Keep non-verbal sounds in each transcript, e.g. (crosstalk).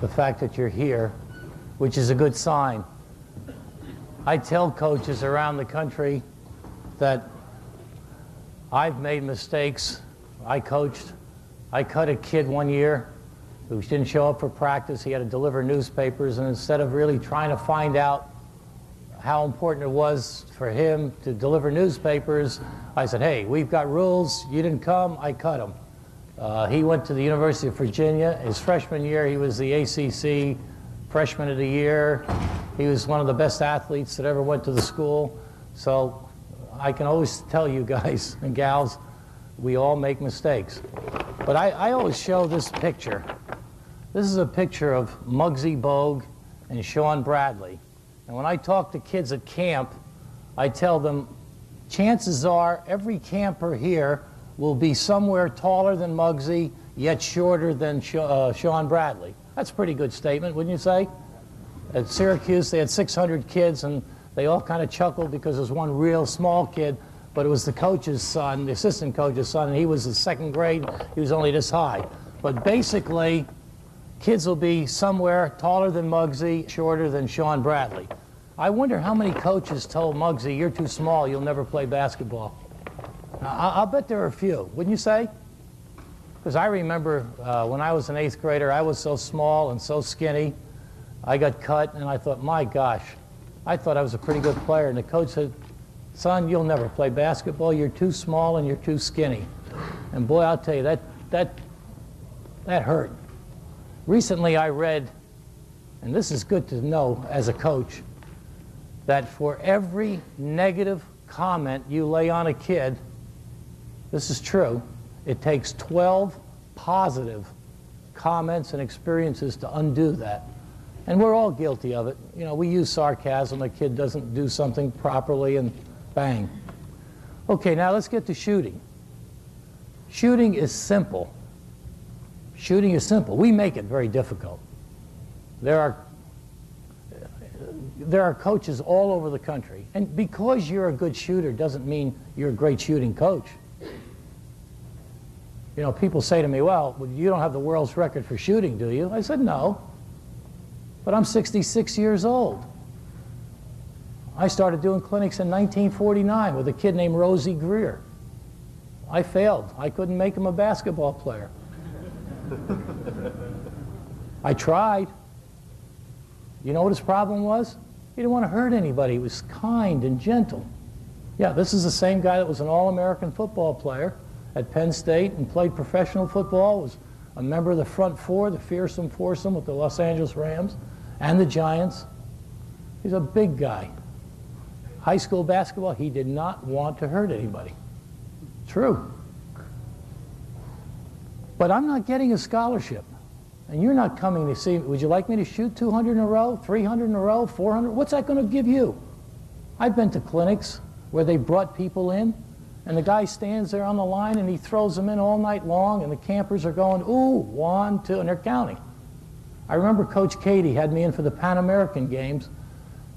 the fact that you're here, which is a good sign. I tell coaches around the country that I've made mistakes. I coached. I cut a kid one year who didn't show up for practice. He had to deliver newspapers, and instead of really trying to find out how important it was for him to deliver newspapers, I said, hey, we've got rules. You didn't come, I cut him. Uh, he went to the University of Virginia. His freshman year, he was the ACC Freshman of the Year. He was one of the best athletes that ever went to the school. So I can always tell you guys (laughs) and gals, we all make mistakes. But I, I always show this picture. This is a picture of Muggsy Bogues and Shawn Bradley. And when I talk to kids at camp, I tell them, chances are every camper here will be somewhere taller than Muggsy, yet shorter than uh, Shawn Bradley. That's a pretty good statement, wouldn't you say? At Syracuse, they had 600 kids, and they all kind of chuckled because there was one real small kid, but it was the coach's son, the assistant coach's son, and he was in second grade. He was only this high. But basically, kids will be somewhere taller than Muggsy, shorter than Shawn Bradley. I wonder how many coaches told Muggsy, you're too small, you'll never play basketball. I'll bet there are a few, wouldn't you say? Because I remember uh, when I was an eighth grader, I was so small and so skinny. I got cut, and I thought, my gosh, I thought I was a pretty good player. And the coach said, son, you'll never play basketball. You're too small and you're too skinny. And boy, I'll tell you, that, that, that hurt. Recently, I read, and this is good to know as a coach, that for every negative comment you lay on a kid, this is true, it takes 12 positive comments and experiences to undo that. And we're all guilty of it. You know, we use sarcasm. A kid doesn't do something properly and bang. Okay, now let's get to shooting. Shooting is simple. Shooting is simple. We make it very difficult. There are, there are coaches all over the country. And because you're a good shooter doesn't mean you're a great shooting coach. You know, people say to me, well, you don't have the world's record for shooting, do you? I said, no. But I'm 66 years old. I started doing clinics in 1949 with a kid named Rosey Grier. I failed. I couldn't make him a basketball player. I tried. You know what his problem was? He didn't want to hurt anybody. He was kind and gentle. Yeah, this is the same guy that was an All-American football player at Penn State and played professional football, was a member of the front four, the fearsome foursome with the Los Angeles Rams and the Giants. He's a big guy. High school basketball, he did not want to hurt anybody. True. But I'm not getting a scholarship. And you're not coming to see, me. would you like me to shoot 200 in a row, 300 in a row, 400? What's that going to give you? I've been to clinics where they brought people in and the guy stands there on the line and he throws them in all night long, and the campers are going, ooh, one, two, and they're counting. I remember Coach Katie had me in for the Pan American Games,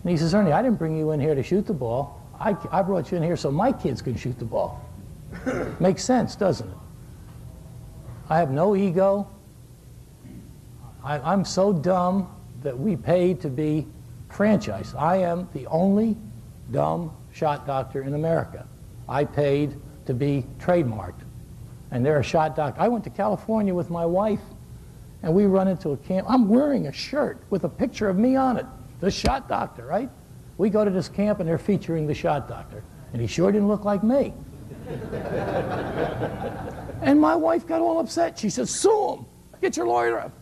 and he says, Ernie, I didn't bring you in here to shoot the ball. I, I brought you in here so my kids can shoot the ball. (laughs) Makes sense, doesn't it? I have no ego. I, I'm so dumb that we pay to be franchised. I am the only dumb shot doctor in America. I paid to be trademarked. And they're a shot doctor. I went to California with my wife, and we run into a camp. I'm wearing a shirt with a picture of me on it, the shot doctor, right? We go to this camp, and they're featuring the shot doctor. And he sure didn't look like me. (laughs) and my wife got all upset. She said, sue him. Get your lawyer up.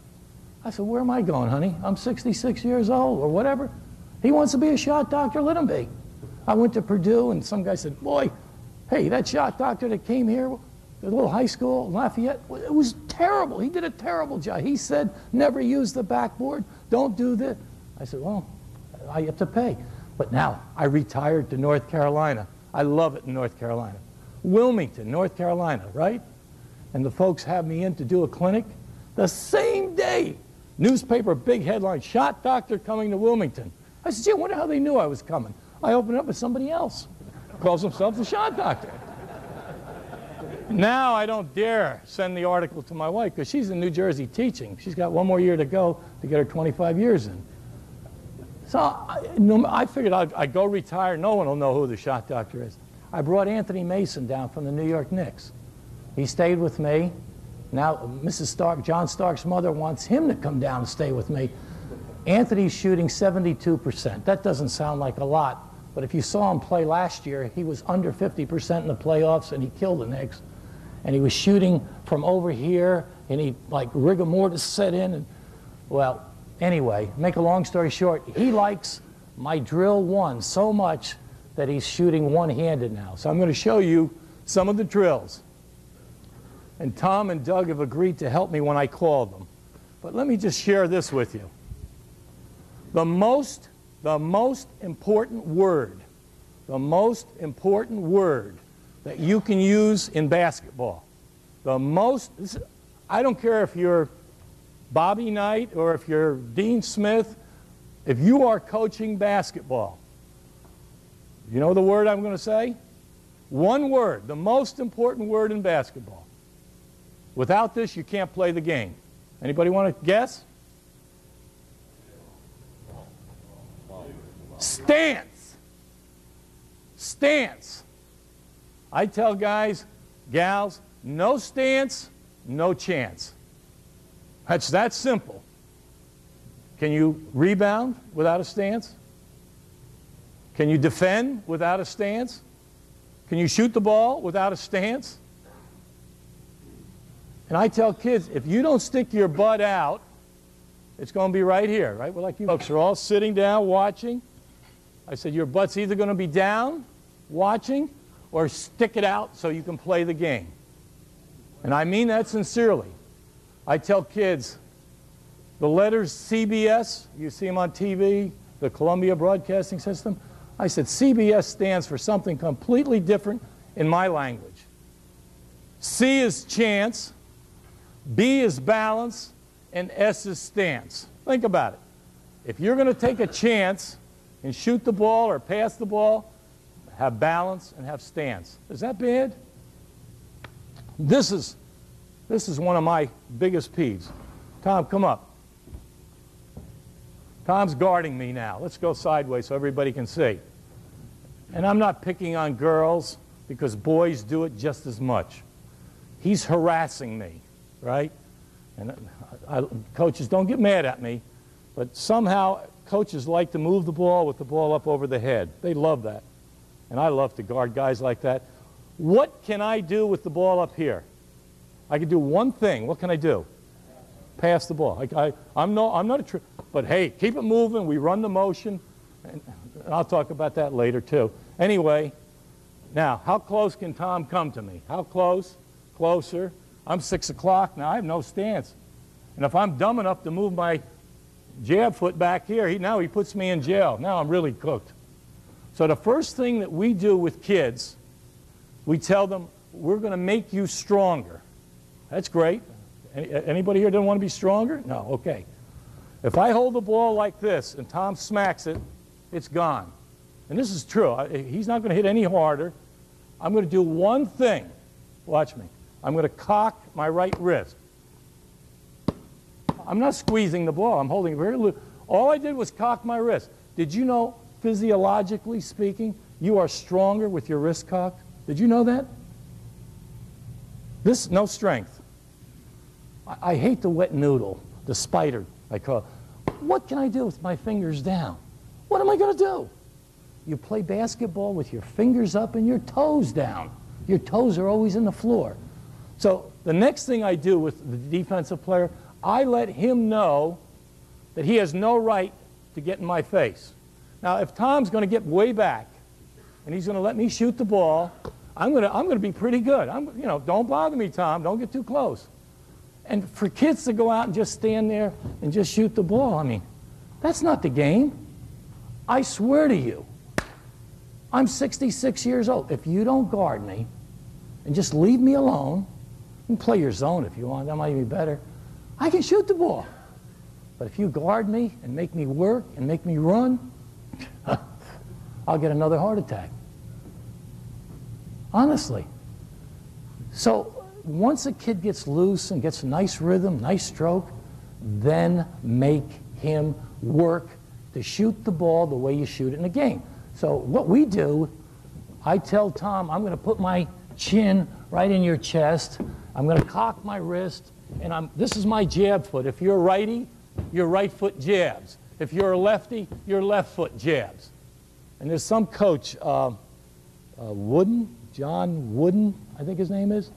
I said, where am I going, honey? I'm 66 years old or whatever. He wants to be a shot doctor, let him be. I went to Purdue, and some guy said, boy, Hey, that shot doctor that came here, the little high school, Lafayette, it was terrible. He did a terrible job. He said, never use the backboard. Don't do this. I said, well, I have to pay. But now I retired to North Carolina. I love it in North Carolina. Wilmington, North Carolina, right? And the folks have me in to do a clinic. The same day, newspaper, big headline, shot doctor coming to Wilmington. I said, gee, I wonder how they knew I was coming. I open it up with somebody else calls himself the shot doctor. Now I don't dare send the article to my wife because she's in New Jersey teaching. She's got one more year to go to get her 25 years in. So I, I figured I'd, I'd go retire. No one will know who the shot doctor is. I brought Anthony Mason down from the New York Knicks. He stayed with me. Now Mrs. Starks, John Starks' mother wants him to come down and stay with me. Anthony's shooting 72%. That doesn't sound like a lot, but if you saw him play last year, he was under 50% in the playoffs and he killed the Knicks. And he was shooting from over here and he like rigor mortis set in. And, well, anyway, make a long story short, he likes my drill one so much that he's shooting one-handed now. So I'm going to show you some of the drills. And Tom and Doug have agreed to help me when I call them. But let me just share this with you. The most, the most important word, the most important word that you can use in basketball, the most, I don't care if you're Bobby Knight or if you're Dean Smith, if you are coaching basketball, you know the word I'm going to say? One word, the most important word in basketball. Without this, you can't play the game. Anybody want to guess? Stance. Stance. I tell guys, gals, no stance, no chance. That's that simple. Can you rebound without a stance? Can you defend without a stance? Can you shoot the ball without a stance? And I tell kids, if you don't stick your butt out, it's going to be right here, right? We're like you folks are all sitting down watching. I said, your butt's either going to be down, watching, or stick it out so you can play the game. And I mean that sincerely. I tell kids, the letters CBS, you see them on TV, the Columbia Broadcasting System. I said, CBS stands for something completely different in my language. C is chance, B is balance, and S is stance. Think about it. If you're going to take a chance, and shoot the ball or pass the ball, have balance and have stance. Is that bad? This is, this is one of my biggest peeves. Tom, come up. Tom's guarding me now. Let's go sideways so everybody can see. And I'm not picking on girls because boys do it just as much. He's harassing me, right? And I, I, coaches, don't get mad at me, but somehow coaches like to move the ball with the ball up over the head. They love that. And I love to guard guys like that. What can I do with the ball up here? I can do one thing. What can I do? Pass the ball. I, am no, I'm not a but hey, keep it moving. We run the motion. And I'll talk about that later too. Anyway, now, how close can Tom come to me? How close? Closer. I'm 6 o'clock now. I have no stance. And if I'm dumb enough to move my jab foot back here. He, now he puts me in jail. Now I'm really cooked. So the first thing that we do with kids, we tell them, we're going to make you stronger. That's great. Any, anybody here doesn't want to be stronger? No, okay. If I hold the ball like this and Tom smacks it, it's gone. And this is true. He's not going to hit any harder. I'm going to do one thing. Watch me. I'm going to cock my right wrist. I'm not squeezing the ball. I'm holding it very loose. All I did was cock my wrist. Did you know, physiologically speaking, you are stronger with your wrist cocked? Did you know that? This, no strength. I, I hate the wet noodle, the spider, I call it. What can I do with my fingers down? What am I going to do? You play basketball with your fingers up and your toes down. Your toes are always in the floor. So the next thing I do with the defensive player, I let him know that he has no right to get in my face. Now, if Tom's going to get way back and he's going to let me shoot the ball, I'm going to, I'm going to be pretty good. I'm, you know, don't bother me, Tom. Don't get too close. And for kids to go out and just stand there and just shoot the ball, I mean, that's not the game. I swear to you, I'm 66 years old. If you don't guard me and just leave me alone, you can play your zone if you want. That might be better. I can shoot the ball. But if you guard me and make me work and make me run, (laughs) I'll get another heart attack. Honestly. So once a kid gets loose and gets a nice rhythm, nice stroke, then make him work to shoot the ball the way you shoot it in a game. So what we do, I tell Tom, I'm going to put my chin right in your chest. I'm going to cock my wrist, and I'm, this is my jab foot. If you're righty, your right foot jabs. If you're a lefty, your left foot jabs. And there's some coach, uh, uh, Wooden, John Wooden, I think his name is.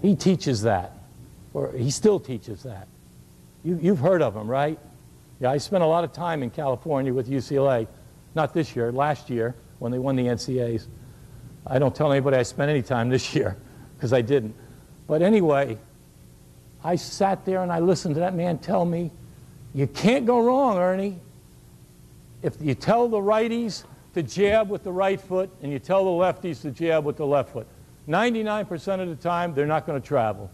He teaches that, or he still teaches that. You, you've heard of him, right? Yeah, I spent a lot of time in California with UCLA, not this year, last year when they won the NCAAs. I don't tell anybody I spent any time this year because I didn't. But anyway, I sat there and I listened to that man tell me, you can't go wrong, Ernie. If you tell the righties to jab with the right foot and you tell the lefties to jab with the left foot, 99% of the time they're not going to travel.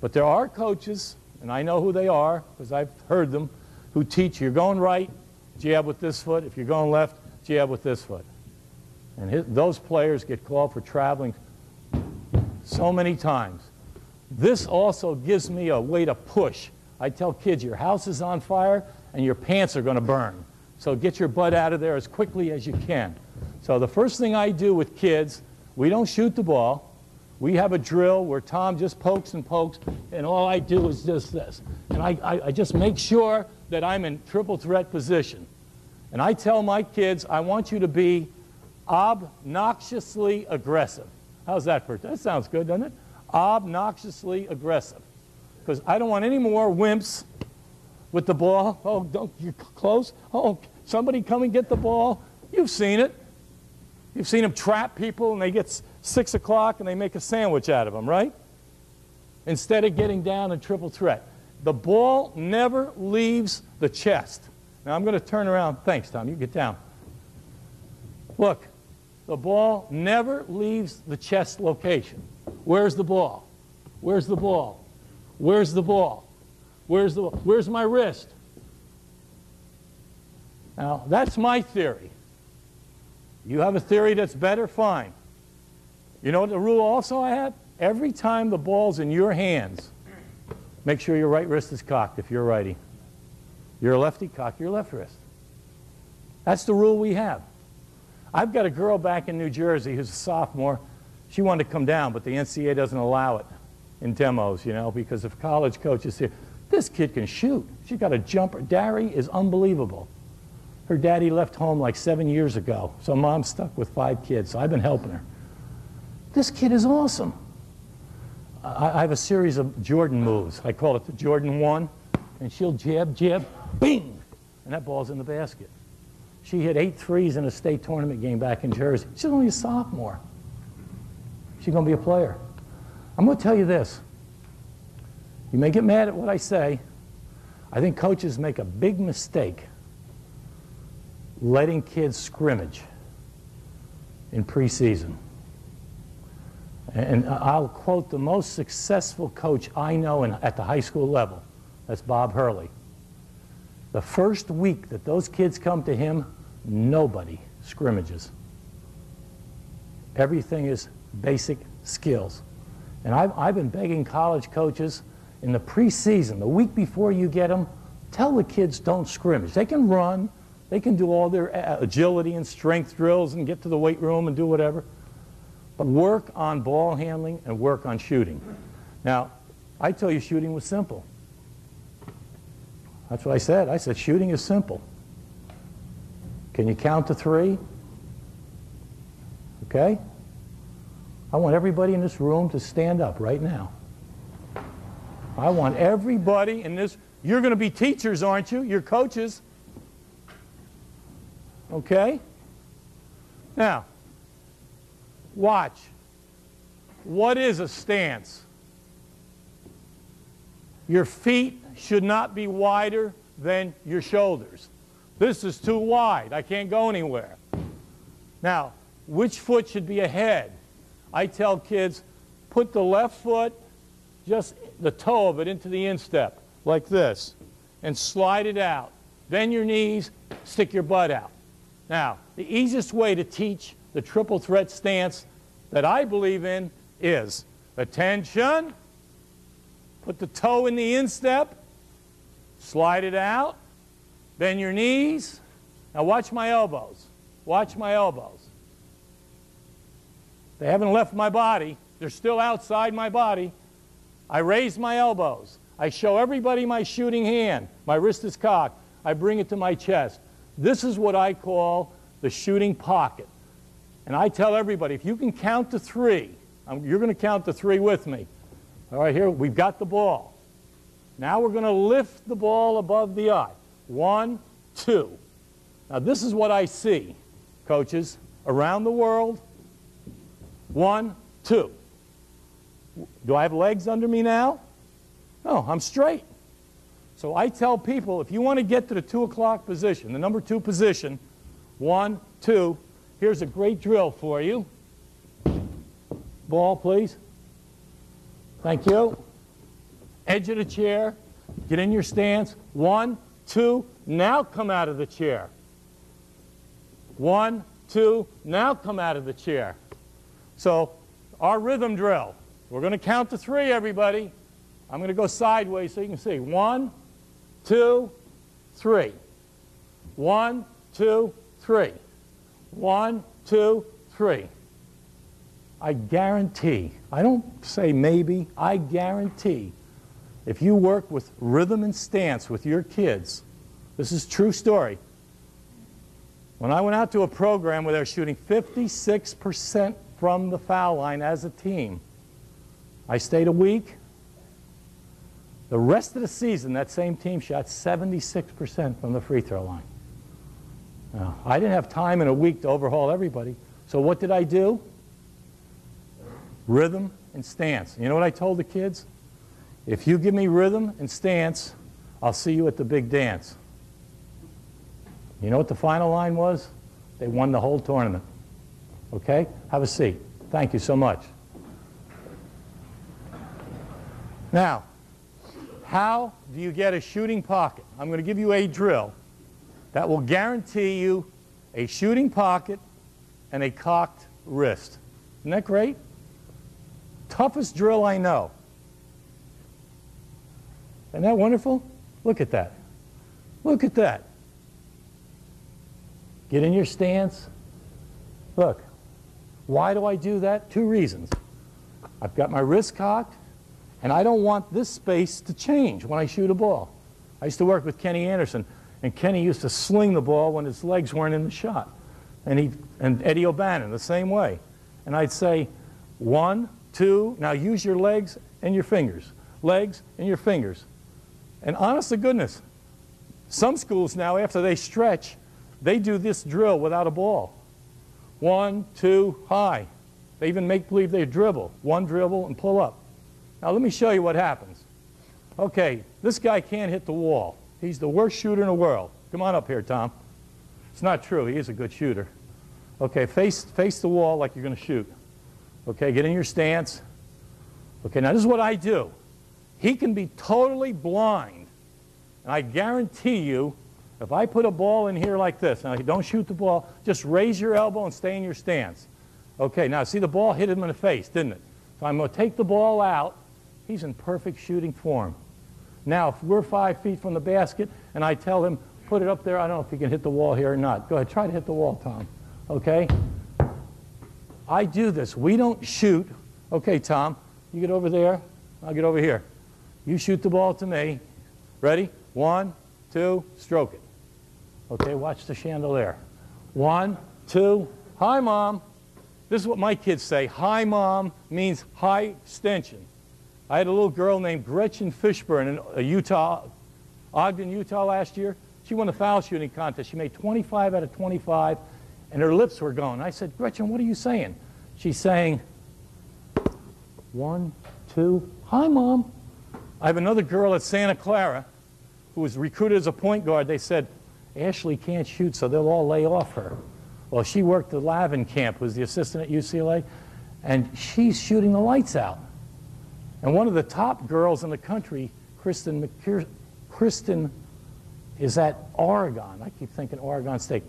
But there are coaches, and I know who they are because I've heard them, who teach you're going right, jab with this foot. If you're going left, jab with this foot. And his, those players get called for traveling so many times. This also gives me a way to push. I tell kids, your house is on fire and your pants are going to burn. So get your butt out of there as quickly as you can. So the first thing I do with kids, we don't shoot the ball. We have a drill where Tom just pokes and pokes, and all I do is just this. And I, I, I just make sure that I'm in triple threat position. And I tell my kids, I want you to be obnoxiously aggressive. How's that for? That sounds good, doesn't it? Obnoxiously aggressive. Because I don't want any more wimps with the ball. Oh, don't you close? Oh, somebody come and get the ball. You've seen it. You've seen them trap people and they get six o'clock and they make a sandwich out of them, right? Instead of getting down in triple threat. The ball never leaves the chest. Now I'm going to turn around. Thanks, Tom. You get down. Look, the ball never leaves the chest location. Where's the ball? Where's the ball? Where's the ball? Where's the where's my wrist? Now, that's my theory. You have a theory that's better, fine. You know the rule also I have? Every time the ball's in your hands, Make sure your right wrist is cocked if you're righty. You're a lefty, cock your left wrist. That's the rule we have. I've got a girl back in New Jersey who's a sophomore. She wanted to come down, but the NCAA doesn't allow it in demos, you know, because if college coaches here, this kid can shoot. she's got a jumper. Dari is unbelievable. Her daddy left home like seven years ago, so mom's stuck with five kids, so I've been helping her. This kid is awesome. I, have a series of Jordan moves. I call it the Jordan 1. And she'll jab, jab, bing! And that ball's in the basket. She hit eight threes in a state tournament game back in Jersey. She's only a sophomore. She's going to be a player. I'm going to tell you this. You may get mad at what I say. I think coaches make a big mistake letting kids scrimmage in preseason. And I'll quote the most successful coach I know in, at the high school level. That's Bob Hurley. The first week that those kids come to him, nobody scrimmages. Everything is basic skills. And I've, I've been begging college coaches in the preseason, the week before you get them, tell the kids don't scrimmage. They can run, they can do all their agility and strength drills and get to the weight room and do whatever but work on ball handling and work on shooting. Now, I tell you shooting was simple. That's what I said. I said shooting is simple. Can you count to three? Okay? I want everybody in this room to stand up right now. I want everybody in this, you're going to be teachers, aren't you? You're coaches. Okay? Now, Watch. What is a stance? Your feet should not be wider than your shoulders. This is too wide. I can't go anywhere. Now, which foot should be ahead? I tell kids, put the left foot, just the toe of it into the instep, like this, and slide it out. Bend your knees, stick your butt out. Now, the easiest way to teach the triple threat stance that I believe in is Attention. Put the toe in the instep. Slide it out. Bend your knees. Now watch my elbows. Watch my elbows. They haven't left my body. They're still outside my body. I raise my elbows. I show everybody my shooting hand. My wrist is cocked. I bring it to my chest. This is what I call the shooting pocket. And I tell everybody, if you can count to three, I'm, you're going to count to three with me. All right, here, we've got the ball. Now we're going to lift the ball above the eye. One, two. Now, this is what I see, coaches, around the world. One, two. Do I have legs under me now? No, I'm straight. So I tell people if you want to get to the 2 o'clock position, the number 2 position, 1, 2, here's a great drill for you. Ball, please. Thank you. Edge of the chair. Get in your stance. One, two, now come out of the chair. One, two, now come out of the chair. So our rhythm drill, we're going to count to three, everybody. I'm going to go sideways so you can see. One, two, three. One, two, three. One, two, three. I guarantee, I don't say maybe, I guarantee, if you work with rhythm and stance with your kids, this is true story. When I went out to a program where they were shooting 56% from the foul line as a team, I stayed a week. The rest of the season, that same team shot 76% from the free throw line. Now, I didn't have time in a week to overhaul everybody. So what did I do? Rhythm and stance. You know what I told the kids? If you give me rhythm and stance, I'll see you at the big dance. You know what the final line was? They won the whole tournament. Okay? Have a seat. Thank you so much. Now, how do you get a shooting pocket? I'm going to give you a drill that will guarantee you a shooting pocket and a cocked wrist. Isn't that great? Toughest drill I know. Isn't that wonderful? Look at that. Look at that. Get in your stance. Look, why do I do that? Two reasons. I've got my wrist cocked, and I don't want this space to change when I shoot a ball. I used to work with Kenny Anderson, and Kenny used to sling the ball when his legs weren't in the shot. And, he, and Eddie O'Bannon, the same way. And I'd say, one, two, now use your legs and your fingers. Legs and your fingers. And honest to goodness, some schools now, after they stretch, they do this drill without a ball. One, two, high. They even make believe they dribble. One dribble and pull up. Now let me show you what happens. Okay, this guy can't hit the wall. He's the worst shooter in the world. Come on up here, Tom. It's not true. He is a good shooter. Okay, face, face the wall like you're going to shoot. Okay, get in your stance. Okay, now this is what I do. He can be totally blind. And I guarantee you if I put a ball in here like this, now don't shoot the ball, just raise your elbow and stay in your stance. Okay, now see the ball hit him in the face, didn't it? So I'm going to take the ball out. He's in perfect shooting form. Now, if we're five feet from the basket and I tell him, put it up there, I don't know if he can hit the wall here or not. Go ahead, try to hit the wall, Tom. Okay? I do this. We don't shoot. Okay, Tom, you get over there. I'll get over here. You shoot the ball to me. Ready? One, two, stroke it. Okay, watch the chandelier. One, two, hi, Mom. This is what my kids say. Hi, Mom means high extension. I had a little girl named Gretchen Fishburne in uh, Utah, Ogden, Utah last year. She won the foul shooting contest. She made 25 out of 25, and her lips were gone. I said, Gretchen, what are you saying? She's saying, one, two, hi, Mom. I have another girl at Santa Clara who was recruited as a point guard. They said, Ashley can't shoot, so they'll all lay off her. Well, she worked at Lavin Camp, was the assistant at UCLA, and she's shooting the lights out. And one of the top girls in the country, Kristen McKir Kristen is at Oregon. I keep thinking Oregon State.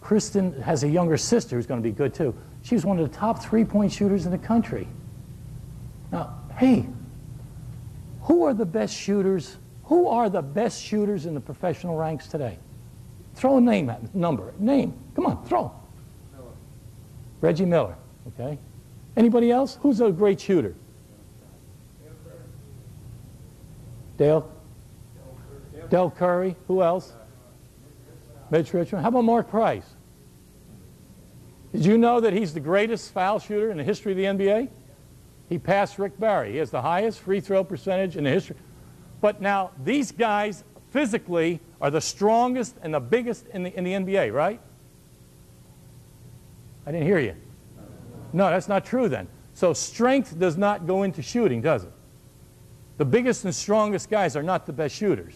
Kristen has a younger sister who's going to be good too. She's one of the top three-point shooters in the country. Now, hey, who are the best shooters? Who are the best shooters in the professional ranks today? Throw a name at number. Name. Come on, throw. Miller. Reggie Miller. Okay. Anybody else? Who's a great shooter? Dale? Dell Curry. Who else? Mitch Richmond. How about Mark Price? Did you know that he's the greatest foul shooter in the history of the NBA? He passed Rick Barry. He has the highest free throw percentage in the history. But now, these guys physically are the strongest and the biggest in the, in the NBA, right? I didn't hear you. No, that's not true then. So strength does not go into shooting, does it? The biggest and strongest guys are not the best shooters.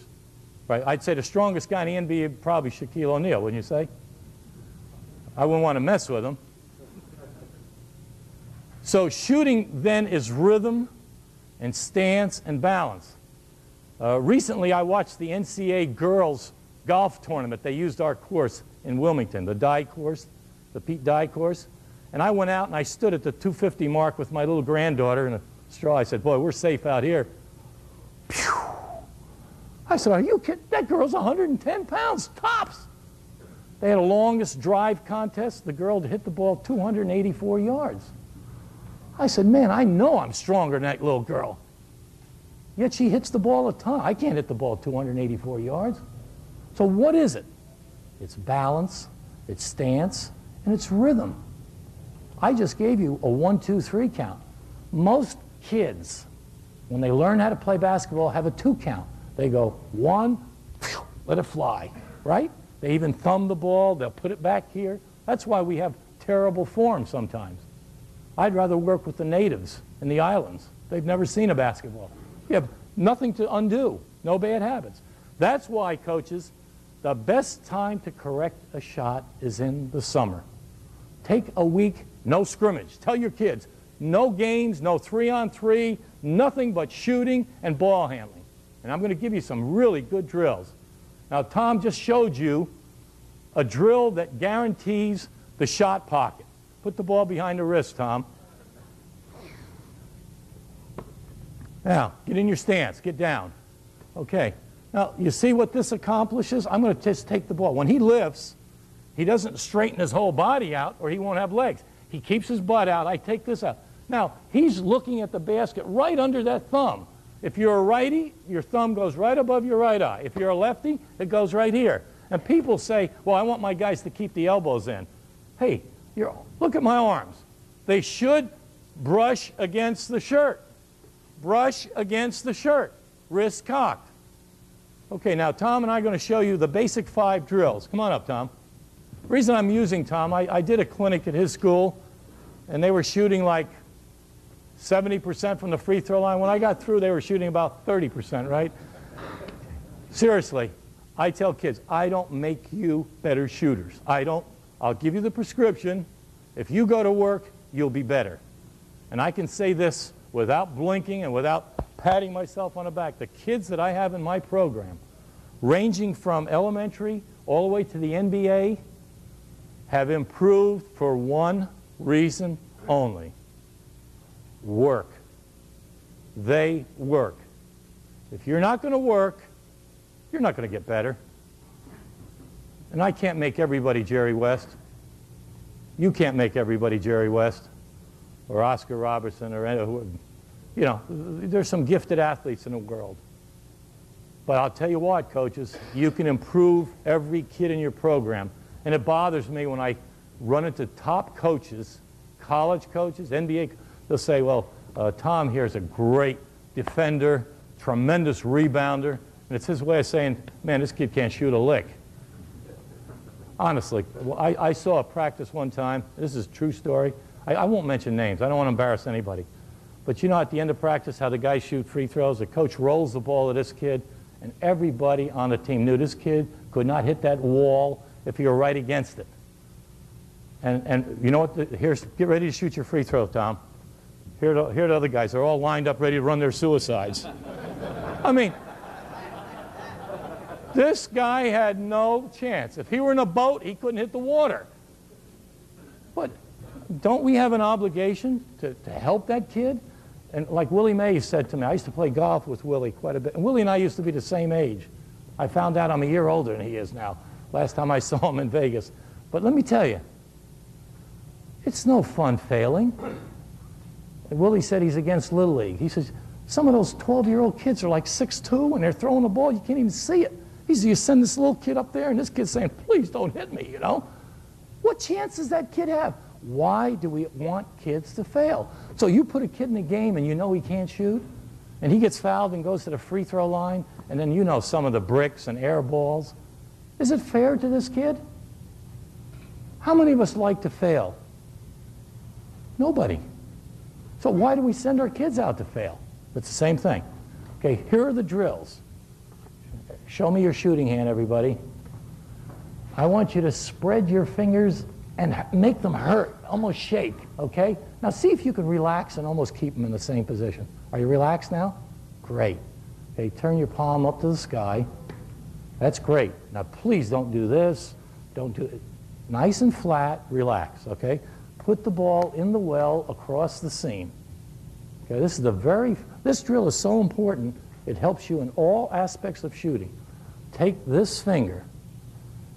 Right? I'd say the strongest guy in the NBA probably Shaquille O'Neal, wouldn't you say? I wouldn't want to mess with him. So shooting then is rhythm and stance and balance. Uh, recently, I watched the NCAA girls golf tournament. They used our course in Wilmington, the Dye course, the Pete Dye course. And I went out and I stood at the 250 mark with my little granddaughter in a straw. I said, boy, we're safe out here. I said, are you kidding? That girl's 110 pounds, tops. They had a longest drive contest. The girl hit the ball 284 yards. I said, man, I know I'm stronger than that little girl. Yet she hits the ball a ton. I can't hit the ball 284 yards. So what is it? It's balance, it's stance, and it's rhythm. I just gave you a one, two, three count. Most kids, when they learn how to play basketball, have a two count. They go one, let it fly, right? They even thumb the ball, they'll put it back here. That's why we have terrible form sometimes. I'd rather work with the natives in the islands. They've never seen a basketball. You have nothing to undo, no bad habits. That's why, coaches, the best time to correct a shot is in the summer. Take a week, no scrimmage. Tell your kids, no games, no three on three, nothing but shooting and ball handling. And I'm going to give you some really good drills. Now, Tom just showed you a drill that guarantees the shot pocket. Put the ball behind the wrist, Tom. Now, get in your stance. Get down. Okay. Now, you see what this accomplishes? I'm going to just take the ball. When he lifts, he doesn't straighten his whole body out or he won't have legs. He keeps his butt out. I take this out. Now, he's looking at the basket right under that thumb. If you're a righty, your thumb goes right above your right eye. If you're a lefty, it goes right here. And people say, well, I want my guys to keep the elbows in. Hey, look at my arms. They should brush against the shirt. Brush against the shirt. Wrist cocked. Okay, now Tom and I are going to show you the basic five drills. Come on up, Tom. The reason I'm using Tom, I, I did a clinic at his school, and they were shooting like 70% from the free throw line. When I got through, they were shooting about 30%, right? Seriously, I tell kids, I don't make you better shooters. I don't. I'll give you the prescription. If you go to work, you'll be better. And I can say this without blinking and without patting myself on the back. The kids that I have in my program, ranging from elementary all the way to the NBA, have improved for one reason only work. They work. If you're not going to work, you're not going to get better. And I can't make everybody Jerry West. You can't make everybody Jerry West or Oscar Robertson or any, you know, there's some gifted athletes in the world. But I'll tell you what, coaches, you can improve every kid in your program. And it bothers me when I run into top coaches, college coaches, NBA, they'll say, well, uh, Tom here is a great defender, tremendous rebounder. And it's his way of saying, man, this kid can't shoot a lick. Honestly, I, I saw a practice one time. This is a true story. I, I won't mention names. I don't want to embarrass anybody. But you know, at the end of practice, how the guys shoot free throws, the coach rolls the ball to this kid, and everybody on the team knew this kid could not hit that wall if he were right against it. And, and you know what? The, here's, get ready to shoot your free throw, Tom. Here, the, here the other guys. They're all lined up ready to run their suicides. (laughs) I mean, this guy had no chance. If he were in a boat, he couldn't hit the water. But don't we have an obligation to, to help that kid? And like Willie Mays said to me, I used to play golf with Willie quite a bit. And Willie and I used to be the same age. I found out I'm a year older than he is now, last time I (laughs) saw him in Vegas. But let me tell you, it's no fun failing. And Willie said he's against Little League. He says, some of those 12-year-old kids are like 6'2", and they're throwing the ball, you can't even see it. He says, you send this little kid up there, and this kid's saying, please don't hit me, you know? What chance does that kid have? Why do we want kids to fail? So you put a kid in a game and you know he can't shoot, and he gets fouled and goes to the free throw line, and then you know some of the bricks and air balls. Is it fair to this kid? How many of us like to fail? Nobody. So why do we send our kids out to fail? It's the same thing. Okay, here are the drills. Show me your shooting hand, everybody. I want you to spread your fingers and make them hurt, almost shake, okay? Now see if you can relax and almost keep them in the same position. Are you relaxed now? Great. Okay, turn your palm up to the sky. That's great. Now please don't do this. Don't do it. Nice and flat, relax, okay? Put the ball in the well across the seam. Okay, this is the very, this drill is so important, it helps you in all aspects of shooting. Take this finger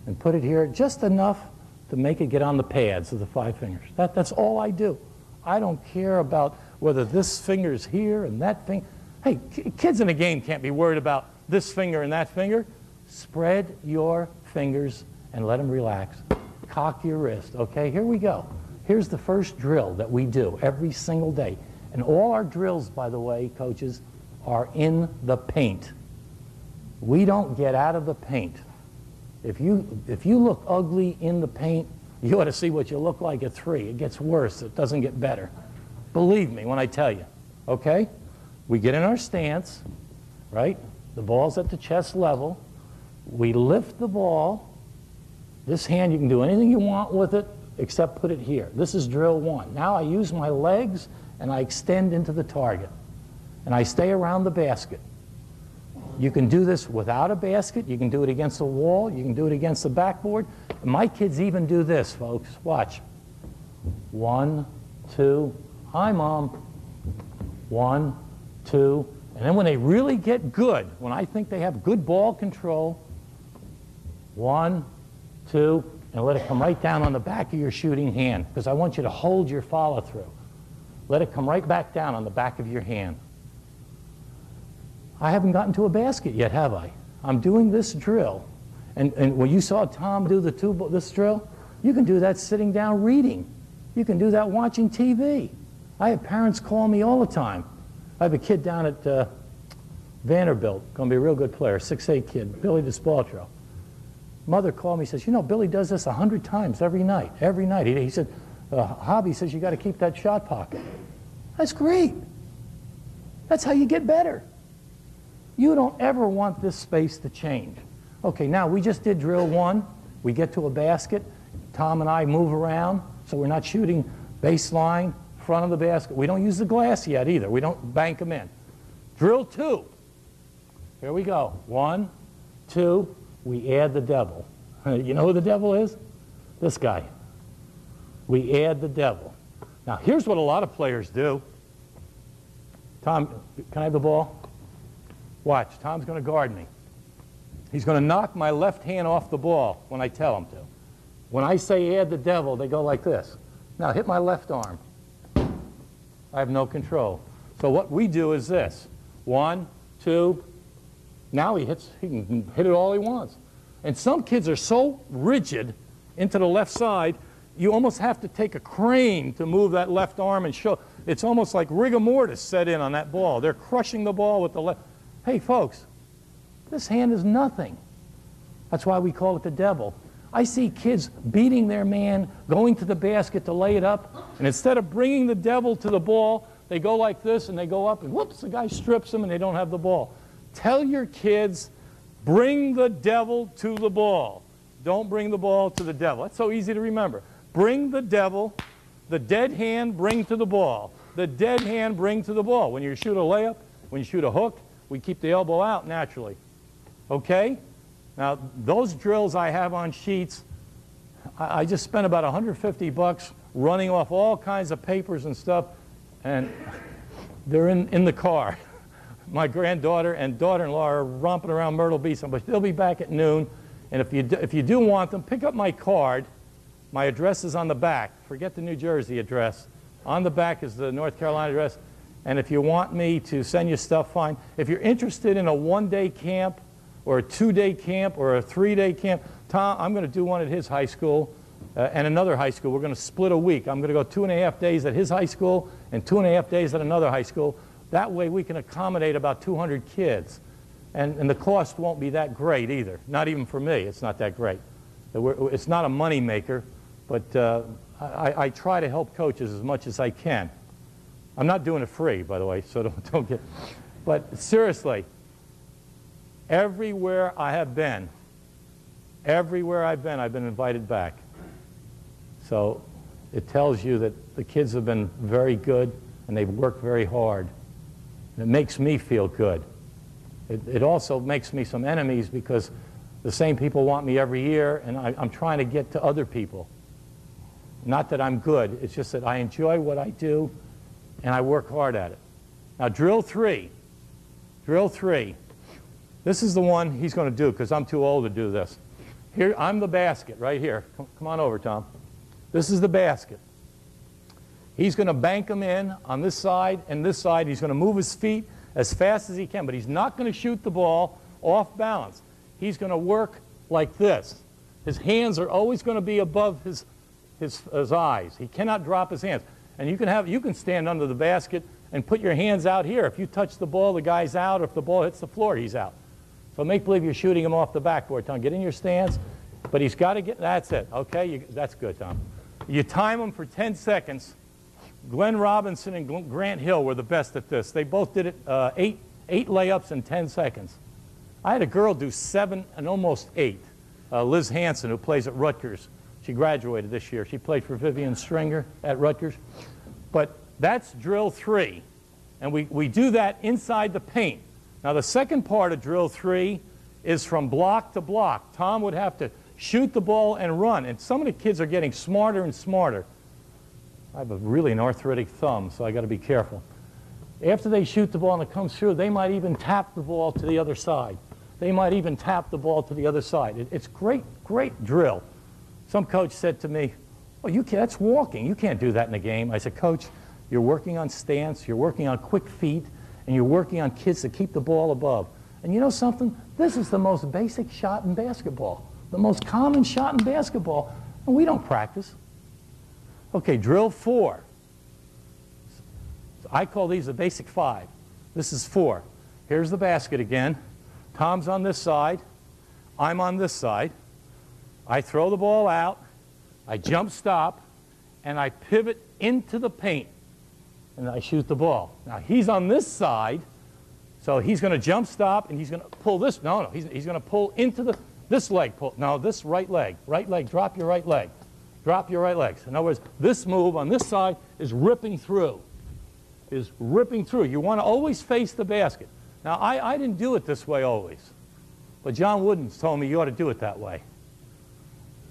and put it here just enough to make it get on the pads of the five fingers. That, that's all I do. I don't care about whether this finger's here and that finger. Hey, kids in a game can't be worried about this finger and that finger. Spread your fingers and let them relax. Cock your wrist. Okay, here we go. Here's the first drill that we do every single day. And all our drills, by the way, coaches, are in the paint. We don't get out of the paint. If you, if you look ugly in the paint, you ought to see what you look like at three. It gets worse. It doesn't get better. Believe me when I tell you. Okay? We get in our stance, right? The ball's at the chest level. We lift the ball. This hand, you can do anything you want with it except put it here. This is drill one. Now I use my legs and I extend into the target. And I stay around the basket. You can do this without a basket. You can do it against a wall. You can do it against the backboard. My kids even do this, folks. Watch. One, two. Hi, Mom. One, two. And then when they really get good, when I think they have good ball control, one, two, and let it come right down on the back of your shooting hand because I want you to hold your follow through. Let it come right back down on the back of your hand. I haven't gotten to a basket yet, have I? I'm doing this drill. And, and when you saw Tom do the two, this drill, you can do that sitting down reading. You can do that watching TV. I have parents call me all the time. I have a kid down at uh, Vanderbilt, going to be a real good player, 6'8 kid, Billy DeSpaltro. Mother called me, says, you know, Billy does this 100 times every night, every night. He, he said, uh, Hobby says you got to keep that shot pocket. That's great. That's how you get better. You don't ever want this space to change. Okay, now we just did drill one. We get to a basket. Tom and I move around, so we're not shooting baseline, front of the basket. We don't use the glass yet either. We don't bank them in. Drill two. Here we go. One, two, we add the devil. (laughs) You know who the devil is? This guy. We add the devil. Now, here's what a lot of players do. Tom, can I have the ball? Watch, Tom's going to guard me. He's going to knock my left hand off the ball when I tell him to. When I say add the devil, they go like this. Now hit my left arm. I have no control. So what we do is this. One, two. Now he hits, he can hit it all he wants. And some kids are so rigid into the left side, you almost have to take a crane to move that left arm and show. It's almost like rigor mortis set in on that ball. They're crushing the ball with the left. Hey, folks, this hand is nothing. That's why we call it the devil. I see kids beating their man, going to the basket to lay it up, and instead of bringing the devil to the ball, they go like this and they go up, and whoops, the guy strips them and they don't have the ball. Tell your kids, bring the devil to the ball. Don't bring the ball to the devil. That's so easy to remember. Bring the devil, the dead hand, bring to the ball. The dead hand, bring to the ball. When you shoot a layup, when you shoot a hook, we keep the elbow out naturally. Okay? Now, those drills I have on sheets, I, I just spent about 150 bucks running off all kinds of papers and stuff, and they're in, in the car. (laughs) My granddaughter and daughter-in-law are romping around Myrtle Beach, but they'll be back at noon. And if you, do, if you do want them, pick up my card. My address is on the back. Forget the New Jersey address. On the back is the North Carolina address. And if you want me to send you stuff, fine. If you're interested in a one-day camp or a two-day camp or a three-day camp, Tom, I'm going to do one at his high school uh, and another high school. We're going to split a week. I'm going to go two and a half days at his high school and two and a half days at another high school. That way we can accommodate about 200 kids. And, and the cost won't be that great either. Not even for me, it's not that great. It's not a money maker, but uh, I, I try to help coaches as much as I can. I'm not doing it free, by the way, so don't, (laughs) don't get. But seriously, everywhere I have been, everywhere I've been, I've been invited back. So it tells you that the kids have been very good and they've worked very hard. And it makes me feel good. It, it also makes me some enemies because the same people want me every year and I, I'm trying to get to other people. Not that I'm good, it's just that I enjoy what I do and I work hard at it. Now, drill three. Drill three. This is the one he's going to do because I'm too old to do this. Here, I'm the basket right here. Come, come on over, Tom. This is the basket. He's going to bank them in on this side and this side. He's going to move his feet as fast as he can, but he's not going to shoot the ball off balance. He's going to work like this. His hands are always going to be above his, his, his eyes. He cannot drop his hands. And you can, have, you can stand under the basket and put your hands out here. If you touch the ball, the guy's out. Or If the ball hits the floor, he's out. So make believe you're shooting him off the backboard, Tom. Get in your stance. But he's got to get, that's it. Okay, you, that's good, Tom. You time him for 10 seconds. Glenn Robinson and Grant Hill were the best at this. They both did it uh, eight, eight layups in 10 seconds. I had a girl do seven and almost eight. Uh, Liz Hanson, who plays at Rutgers. She graduated this year. She played for Vivian Stringer at Rutgers. But that's drill three. And we, we do that inside the paint. Now, the second part of drill three is from block to block. Tom would have to shoot the ball and run. And some of the kids are getting smarter and smarter. I have a really an arthritic thumb, so I got to be careful. After they shoot the ball and it comes through, they might even tap the ball to the other side. They might even tap the ball to the other side. It, it's great, great drill. Some coach said to me, well, you can't, that's walking. You can't do that in a game. I said, Coach, you're working on stance, you're working on quick feet, and you're working on kids to keep the ball above. And you know something? This is the most basic shot in basketball, the most common shot in basketball, and we don't practice. Okay, drill four. I call these the basic five. This is four. Here's the basket again. Tom's on this side. I'm on this side. I throw the ball out, I jump stop, and I pivot into the paint, and I shoot the ball. Now, he's on this side, so he's going to jump stop, and he's going to pull this. No, no, he's, he's going to pull into the, this leg. Pull, no, this right leg. Right leg, drop your right leg. Drop your right leg. In other words, this move on this side is ripping through. Is ripping through. You want to always face the basket. Now, I, I didn't do it this way always. But John Wooden told me you ought to do it that way.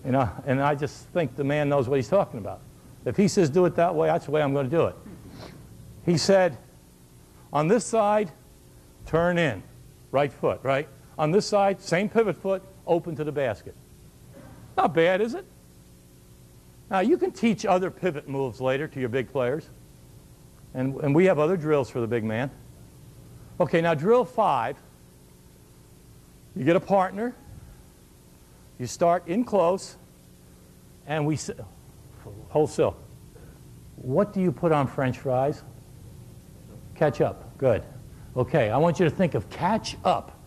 You know, and I just think the man knows what he's talking about. If he says do it that way, that's the way I'm going to do it. He said, on this side, turn in, right foot, right? On this side, same pivot foot, open to the basket. Not bad, is it? Now, you can teach other pivot moves later to your big players. And, and we have other drills for the big man. Okay, now drill five. You get a partner. You start in close, and we still. What do you put on French fries? Ketchup. Good. Okay, I want you to think of catch up.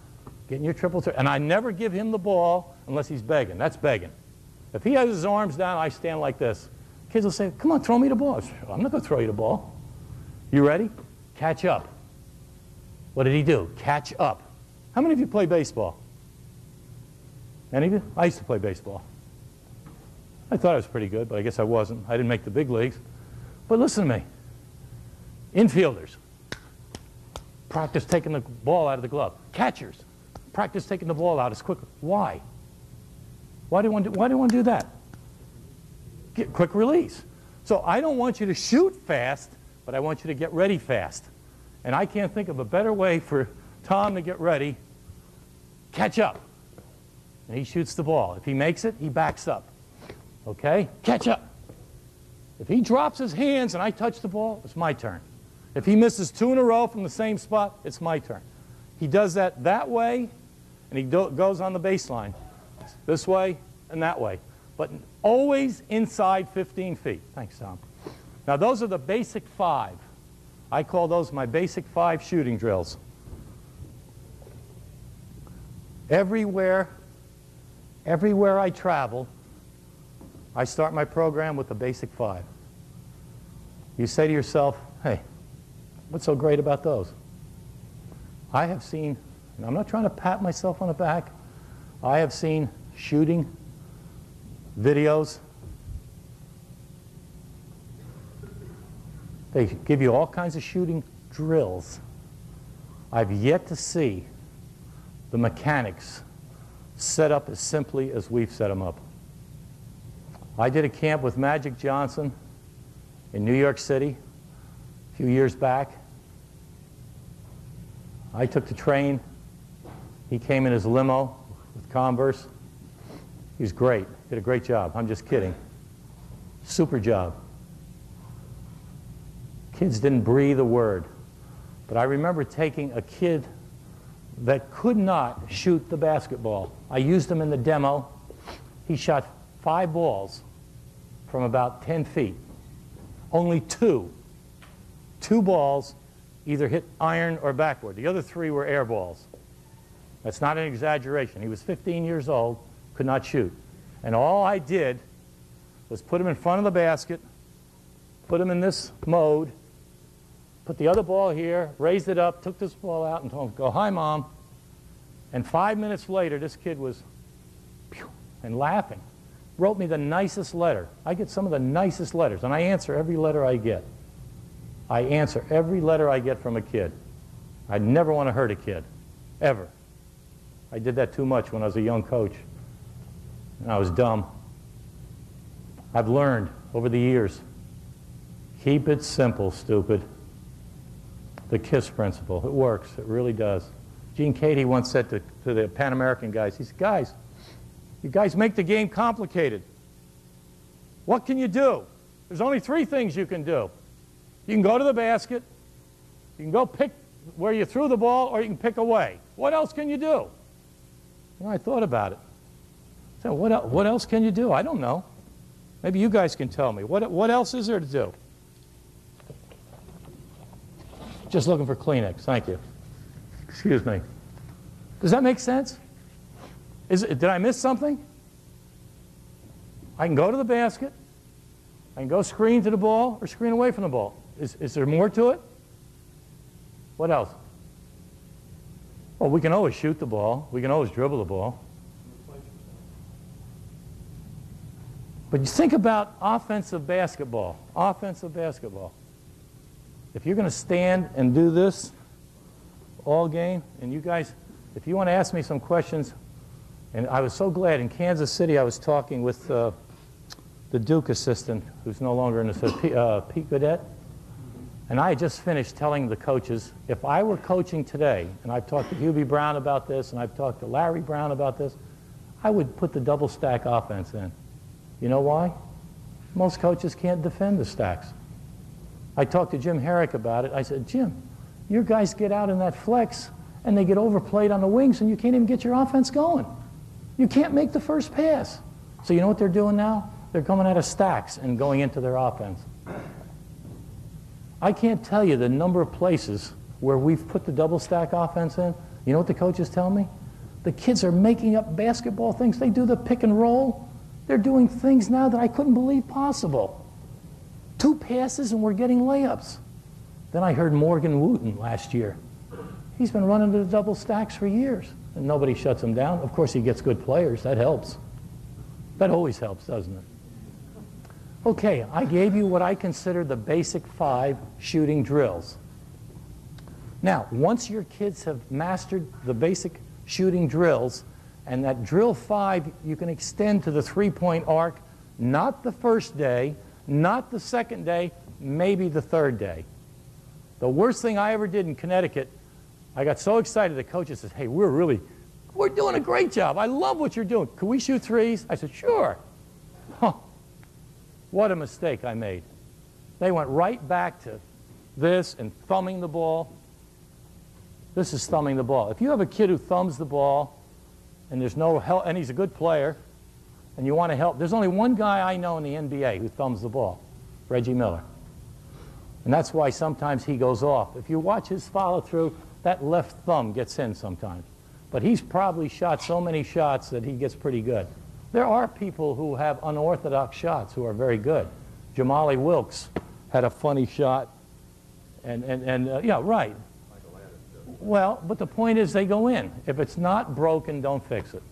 Getting your triple threat. And I never give him the ball unless he's begging. That's begging. If he has his arms down, I stand like this. Kids will say, come on, throw me the ball. I'm not going to throw you the ball. You ready? Catch up. What did he do? Catch up. How many of you play baseball? Any of you? I used to play baseball. I thought I was pretty good, but I guess I wasn't. I didn't make the big leagues. But listen to me. Infielders, practice taking the ball out of the glove. Catchers, practice taking the ball out as quick. Why? Why do you want to, why do you want to do that? Get quick release. So I don't want you to shoot fast, but I want you to get ready fast. And I can't think of a better way for Tom to get ready. Catch up. And he shoots the ball. If he makes it, he backs up. Okay? Catch up. If he drops his hands and I touch the ball, it's my turn. If he misses two in a row from the same spot, it's my turn. He does that that way, and he goes on the baseline. This way and that way. But always inside 15 feet. Thanks, Tom. Now, those are the basic five. I call those my basic five shooting drills. Everywhere, everywhere I travel, I start my program with the basic five. You say to yourself, hey, what's so great about those? I have seen, and I'm not trying to pat myself on the back, I have seen shooting videos. They give you all kinds of shooting drills. I've yet to see the mechanics set up as simply as we've set them up. I did a camp with Magic Johnson in New York City a few years back. I took the train. He came in his limo with Converse. He was great. Did a great job. I'm just kidding. Super job. Kids didn't breathe a word. But I remember taking a kid that could not shoot the basketball. I used him in the demo. He shot five balls from about 10 feet. Only two, two balls either hit iron or backward. The other three were air balls. That's not an exaggeration. He was 15 years old, could not shoot. And all I did was put him in front of the basket, put him in this mode, put the other ball here, raised it up, took this ball out, and told him, go, hi, Mom. And five minutes later, this kid was and laughing. Wrote me the nicest letter. I get some of the nicest letters, and I answer every letter I get. I answer every letter I get from a kid. I never want to hurt a kid, ever. I did that too much when I was a young coach, and I was dumb. I've learned over the years, keep it simple, stupid. The KISS principle. It works. It really does. Gene Keady once said to, to the Pan American guys, he said, guys, you guys make the game complicated. What can you do? There's only three things you can do. You can go to the basket, you can go pick where you threw the ball, or you can pick away. What else can you do? You know, I thought about it. So what, what else can you do? I don't know. Maybe you guys can tell me. What, what else is there to do? Just looking for Kleenex. Thank you. Excuse me. Does that make sense? Is did I miss something? I can go to the basket. I can go screen to the ball or screen away from the ball. Is, is there more to it? What else? Well, we can always shoot the ball. We can always dribble the ball. But you think about offensive basketball. Offensive basketball. If you're going to stand and do this all game. And you guys, if you want to ask me some questions, and I was so glad in Kansas City I was talking with uh, the Duke assistant, who's no longer in the uh, Pete Gaudet. And I just finished telling the coaches, if I were coaching today, and I've talked to Hubie Brown about this, and I've talked to Larry Brown about this, I would put the double stack offense in. You know why? Most coaches can't defend the stacks. I talked to Jim Harrick about it. I said, Jim, your guys get out in that flex and they get overplayed on the wings and you can't even get your offense going. You can't make the first pass. So you know what they're doing now? They're coming out of stacks and going into their offense. I can't tell you the number of places where we've put the double stack offense in. You know what the coaches tell me? The kids are making up basketball things. They do the pick and roll. They're doing things now that I couldn't believe possible. Two passes and we're getting layups. Then I heard Morgan Wootten last year. He's been running the double stacks for years, and nobody shuts him down. Of course, he gets good players. That helps. That always helps, doesn't it? Okay, I gave you what I consider the basic five shooting drills. Now, once your kids have mastered the basic shooting drills, and that drill five you can extend to the three-point arc, not the first day, not the second day, maybe the third day. The worst thing I ever did in Connecticut, I got so excited the coach says, hey, we're really, we're doing a great job. I love what you're doing. Can we shoot threes? I said, sure. (laughs) Huh. What a mistake I made. They went right back to this and thumbing the ball. This is thumbing the ball. If you have a kid who thumbs the ball and there's no help, and he's a good player, and you want to help, there's only one guy I know in the NBA who thumbs the ball, Reggie Miller. And that's why sometimes he goes off. If you watch his follow through, that left thumb gets in sometimes. But he's probably shot so many shots that he gets pretty good. There are people who have unorthodox shots who are very good. Jamaal Wilkes had a funny shot. And, and, and uh, yeah, right. Well, but the point is they go in. If it's not broken, don't fix it.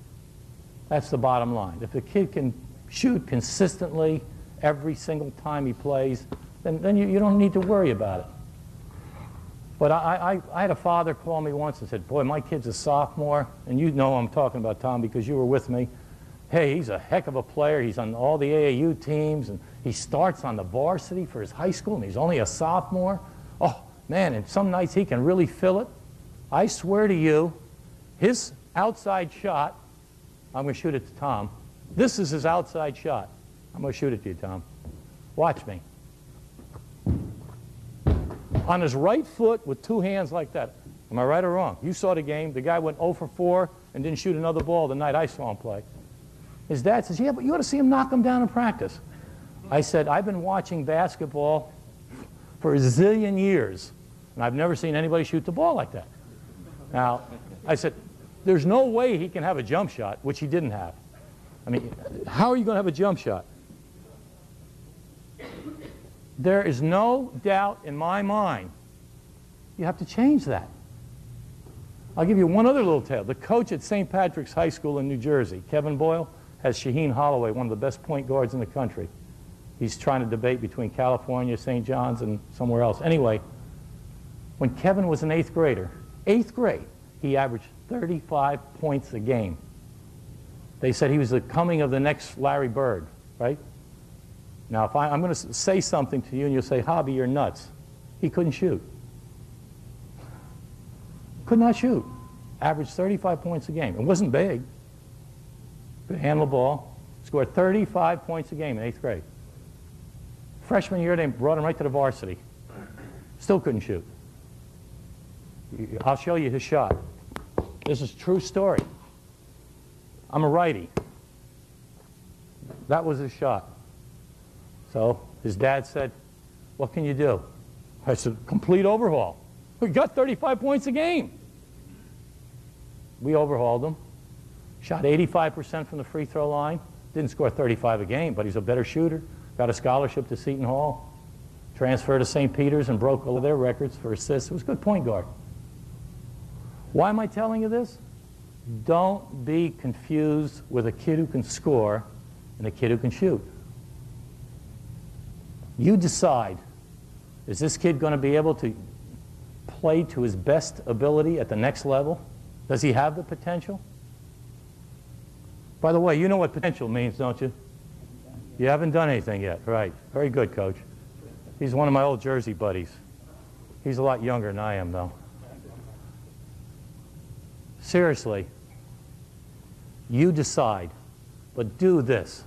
That's the bottom line. If the kid can shoot consistently every single time he plays, then, then you, you don't need to worry about it. But I, I, I had a father call me once and said, boy, my kid's a sophomore, and you know I'm talking about Tom because you were with me. Hey, he's a heck of a player. He's on all the AAU teams, and he starts on the varsity for his high school, and he's only a sophomore. Oh, man, and some nights he can really fill it. I swear to you, his outside shot, I'm going to shoot it to Tom. This is his outside shot. I'm going to shoot it to you, Tom. Watch me. On his right foot with two hands like that. Am I right or wrong? You saw the game. The guy went 0 for 4 and didn't shoot another ball the night I saw him play. His dad says, yeah, but you ought to see him knock him down in practice. I said, I've been watching basketball for a zillion years, and I've never seen anybody shoot the ball like that. Now, I said, there's no way he can have a jump shot, which he didn't have. I mean, how are you going to have a jump shot? There is no doubt in my mind. You have to change that. I'll give you one other little tale. The coach at St. Patrick's High School in New Jersey, Kevin Boyle, has Shaheen Holloway, one of the best point guards in the country. He's trying to debate between California, St. John's, and somewhere else. Anyway, when Kevin was an eighth grader, eighth grade, he averaged 35 points a game. They said he was the coming of the next Larry Bird, right? Now, if I, am going to say something to you and you'll say, Hobby, you're nuts. He couldn't shoot. Could not shoot. Averaged 35 points a game. It wasn't big. Could handle the ball. Scored 35 points a game in eighth grade. Freshman year, they brought him right to the varsity. Still couldn't shoot. I'll show you his shot. This is true story. I'm a righty. That was his shot. So his dad said, what can you do? I said, complete overhaul. We got 35 points a game. We overhauled him. Shot 85% from the free throw line. Didn't score 35 a game, but he's a better shooter. Got a scholarship to Seton Hall. Transferred to St. Peter's and broke all of their records for assists. It was a good point guard. Why am I telling you this? Don't be confused with a kid who can score and a kid who can shoot. You decide, is this kid going to be able to play to his best ability at the next level? Does he have the potential? By the way, you know what potential means, don't you? You haven't done anything yet. Right. Very good, Coach. He's one of my old Jersey buddies. He's a lot younger than I am, though. Seriously, you decide, but do this.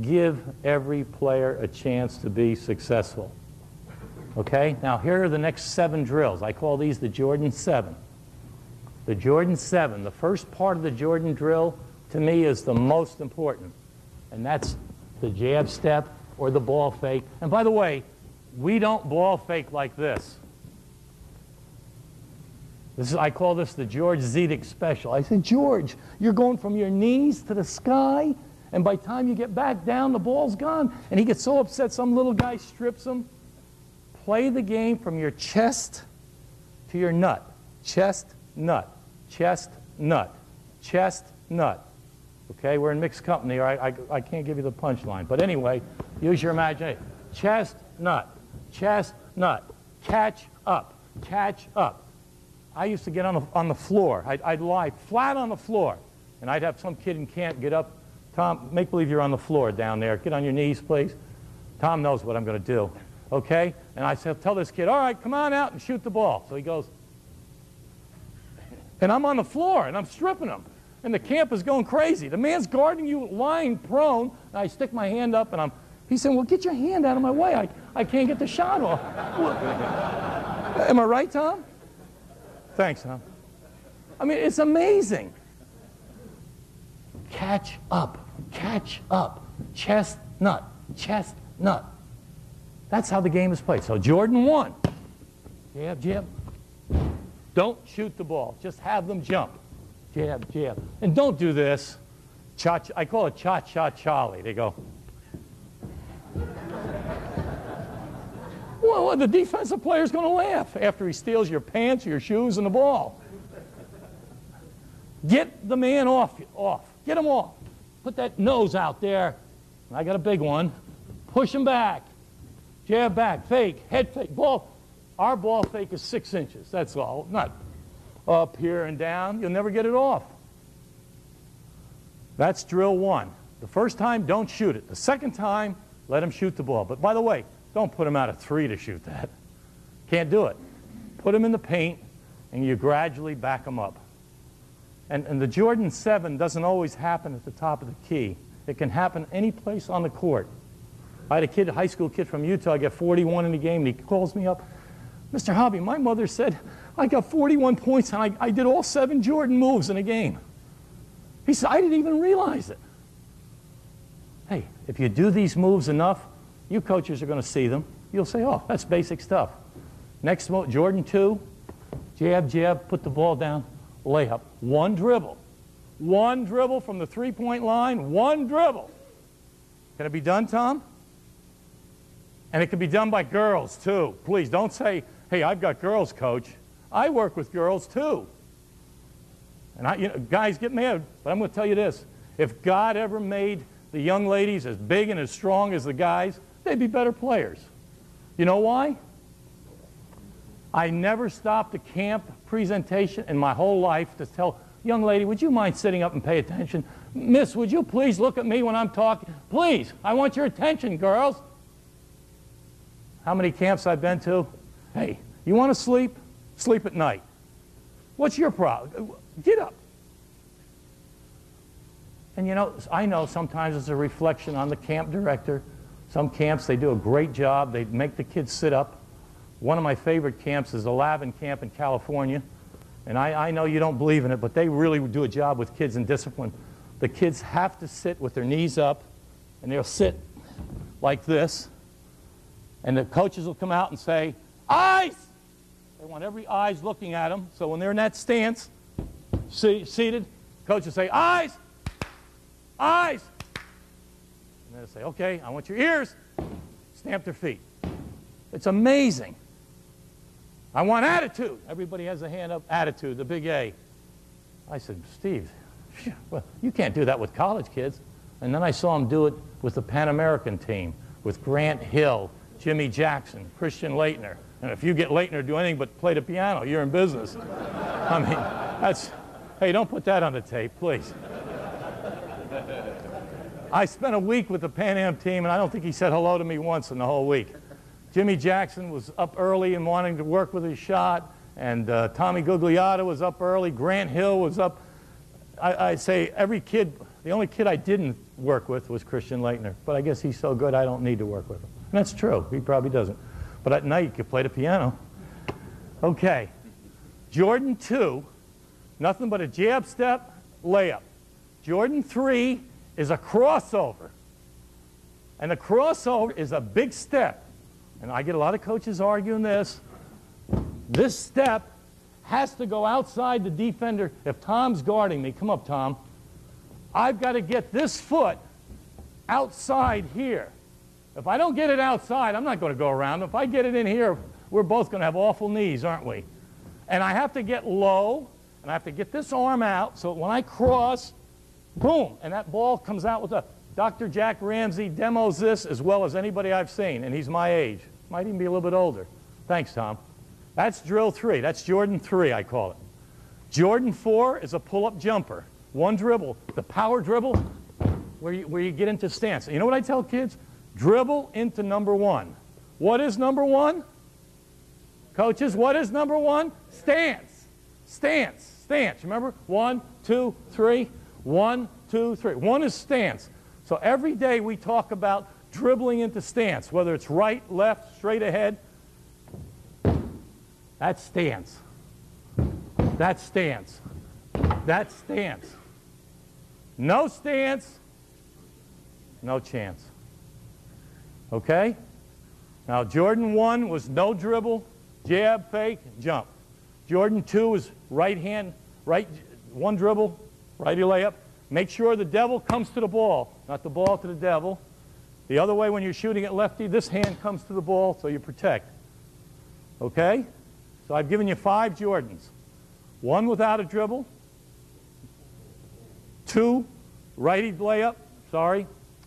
Give every player a chance to be successful. Okay? Now, here are the next seven drills. I call these the Jordan 7. The Jordan 7, the first part of the Jordan drill, to me, is the most important. And that's the jab step or the ball fake. And by the way, we don't ball fake like this. This is, I call this the George Zidek special. I said, George, you're going from your knees to the sky, and by the time you get back down, the ball's gone. And he gets so upset, some little guy strips him. Play the game from your chest to your nut. Chest, nut. Chest, nut. Chest, nut. Okay, we're in mixed company, or I, I, I can't give you the punchline. But anyway, use your imagination. Chest, nut. Chest, nut. Catch up. Catch up. I used to get on the, on the floor. I'd, I'd lie flat on the floor, and I'd have some kid in camp get up. Tom, make believe you're on the floor down there. Get on your knees, please. Tom knows what I'm going to do. Okay? And I said, tell this kid, all right, come on out and shoot the ball. So he goes, and I'm on the floor and I'm stripping him. And the camp is going crazy. The man's guarding you lying prone. And I stick my hand up and I'm, he's saying, well, get your hand out of my way. I, I can't get the shot off. Am I right, Tom? Thanks, Tom. I mean, it's amazing. Catch up. Catch up. Chestnut. Chestnut. That's how the game is played. So Jordan won. Jab, jab. Don't shoot the ball. Just have them jump. Jab, jab. And don't do this. Cha, I call it cha-cha Charlie. They go. well, the defensive player's going to laugh after he steals your pants, your shoes, and the ball. Get the man off. off. Get him off. Put that nose out there. I got a big one. Push him back. Jab back. Fake. Head fake. Ball. Our ball fake is six inches. That's all. Not up here and down. You'll never get it off. That's drill one. The first time, don't shoot it. The second time, let him shoot the ball. But by the way, don't put him out of three to shoot that. Can't do it. Put him in the paint, and you gradually back him up. And, and the Jordan 7 doesn't always happen at the top of the key. It can happen any place on the court. I had a kid, a high school kid from Utah, I get 41 in the game, and he calls me up. Mr. Hobby, my mother said I got 41 points and I, I did all seven Jordan moves in a game. He said, I didn't even realize it. Hey, if you do these moves enough, you coaches are going to see them. You'll say, oh, that's basic stuff. Next, Jordan 2, jab, jab, put the ball down, layup. One dribble. One dribble from the three-point line, one dribble. Can it be done, Tom? And it can be done by girls, too. Please, don't say, hey, I've got girls, coach. I work with girls, too. And I, you know, guys get mad, but I'm going to tell you this. If God ever made the young ladies as big and as strong as the guys, they'd be better players. You know why? I never stopped a camp presentation in my whole life to tell, young lady, would you mind sitting up and pay attention? Miss, would you please look at me when I'm talking? Please, I want your attention, girls. How many camps I've been to? Hey, you want to sleep? Sleep at night. What's your problem? Get up. And you know, I know sometimes it's a reflection on the camp director. Some camps, they do a great job. They make the kids sit up. One of my favorite camps is the Lavin camp in California. And I, I know you don't believe in it, but they really do a job with kids in discipline. The kids have to sit with their knees up, and they'll sit like this. And the coaches will come out and say, Eyes! They want every eyes looking at them. So when they're in that stance, see, seated, coach will say, Eyes! Eyes! And they'll say, Okay, I want your ears. Stamp their feet. It's amazing. I want attitude. Everybody has a hand up. Attitude, the big A. I said, Steve, well, you can't do that with college kids. And then I saw him do it with the Pan American team, with Grant Hill, Jimmy Jackson, Christian Laettner. And if you get Laettner to do anything but play the piano, you're in business. I mean, that's, hey, don't put that on the tape, please. I spent a week with the Pan Am team, and I don't think he said hello to me once in the whole week. Jimmy Jackson was up early and wanting to work with his shot, and uh, Tommy Gugliotta was up early. Grant Hill was up. I, I, say every kid, the only kid I didn't work with was Christian Laettner, but I guess he's so good I don't need to work with him. And that's true. He probably doesn't. But at night, you can play the piano. Okay. Jordan 2, nothing but a jab step, layup. Jordan 3 is a crossover. And the crossover is a big step. And I get a lot of coaches arguing this. This step has to go outside the defender. If Tom's guarding me, come up, Tom. I've got to get this foot outside here. If I don't get it outside, I'm not going to go around. If I get it in here, we're both going to have awful knees, aren't we? And I have to get low, and I have to get this arm out so when I cross, boom, and that ball comes out with a. Dr. Jack Ramsay demos this as well as anybody I've seen, and he's my age. Might even be a little bit older. Thanks, Tom. That's drill three. That's Jordan three, I call it. Jordan four is a pull-up jumper. One dribble. The power dribble, where you, where you get into stance. You know what I tell kids? Dribble into number one. What is number one? Coaches, what is number one? Stance. Stance. Stance. Remember? One, two, three. One, two, three. One is stance. So every day we talk about dribbling into stance, whether it's right, left, straight ahead. That stance. That stance. That stance. No stance, no chance. Okay? Now, Jordan 1 was no dribble, jab, fake, jump. Jordan 2 was right hand, right, one dribble, righty layup. Make sure the devil comes to the ball, not the ball to the devil. The other way, when you're shooting at lefty, this hand comes to the ball, so you protect. Okay? So I've given you five Jordans. One without a dribble. Two, righty layup, sorry.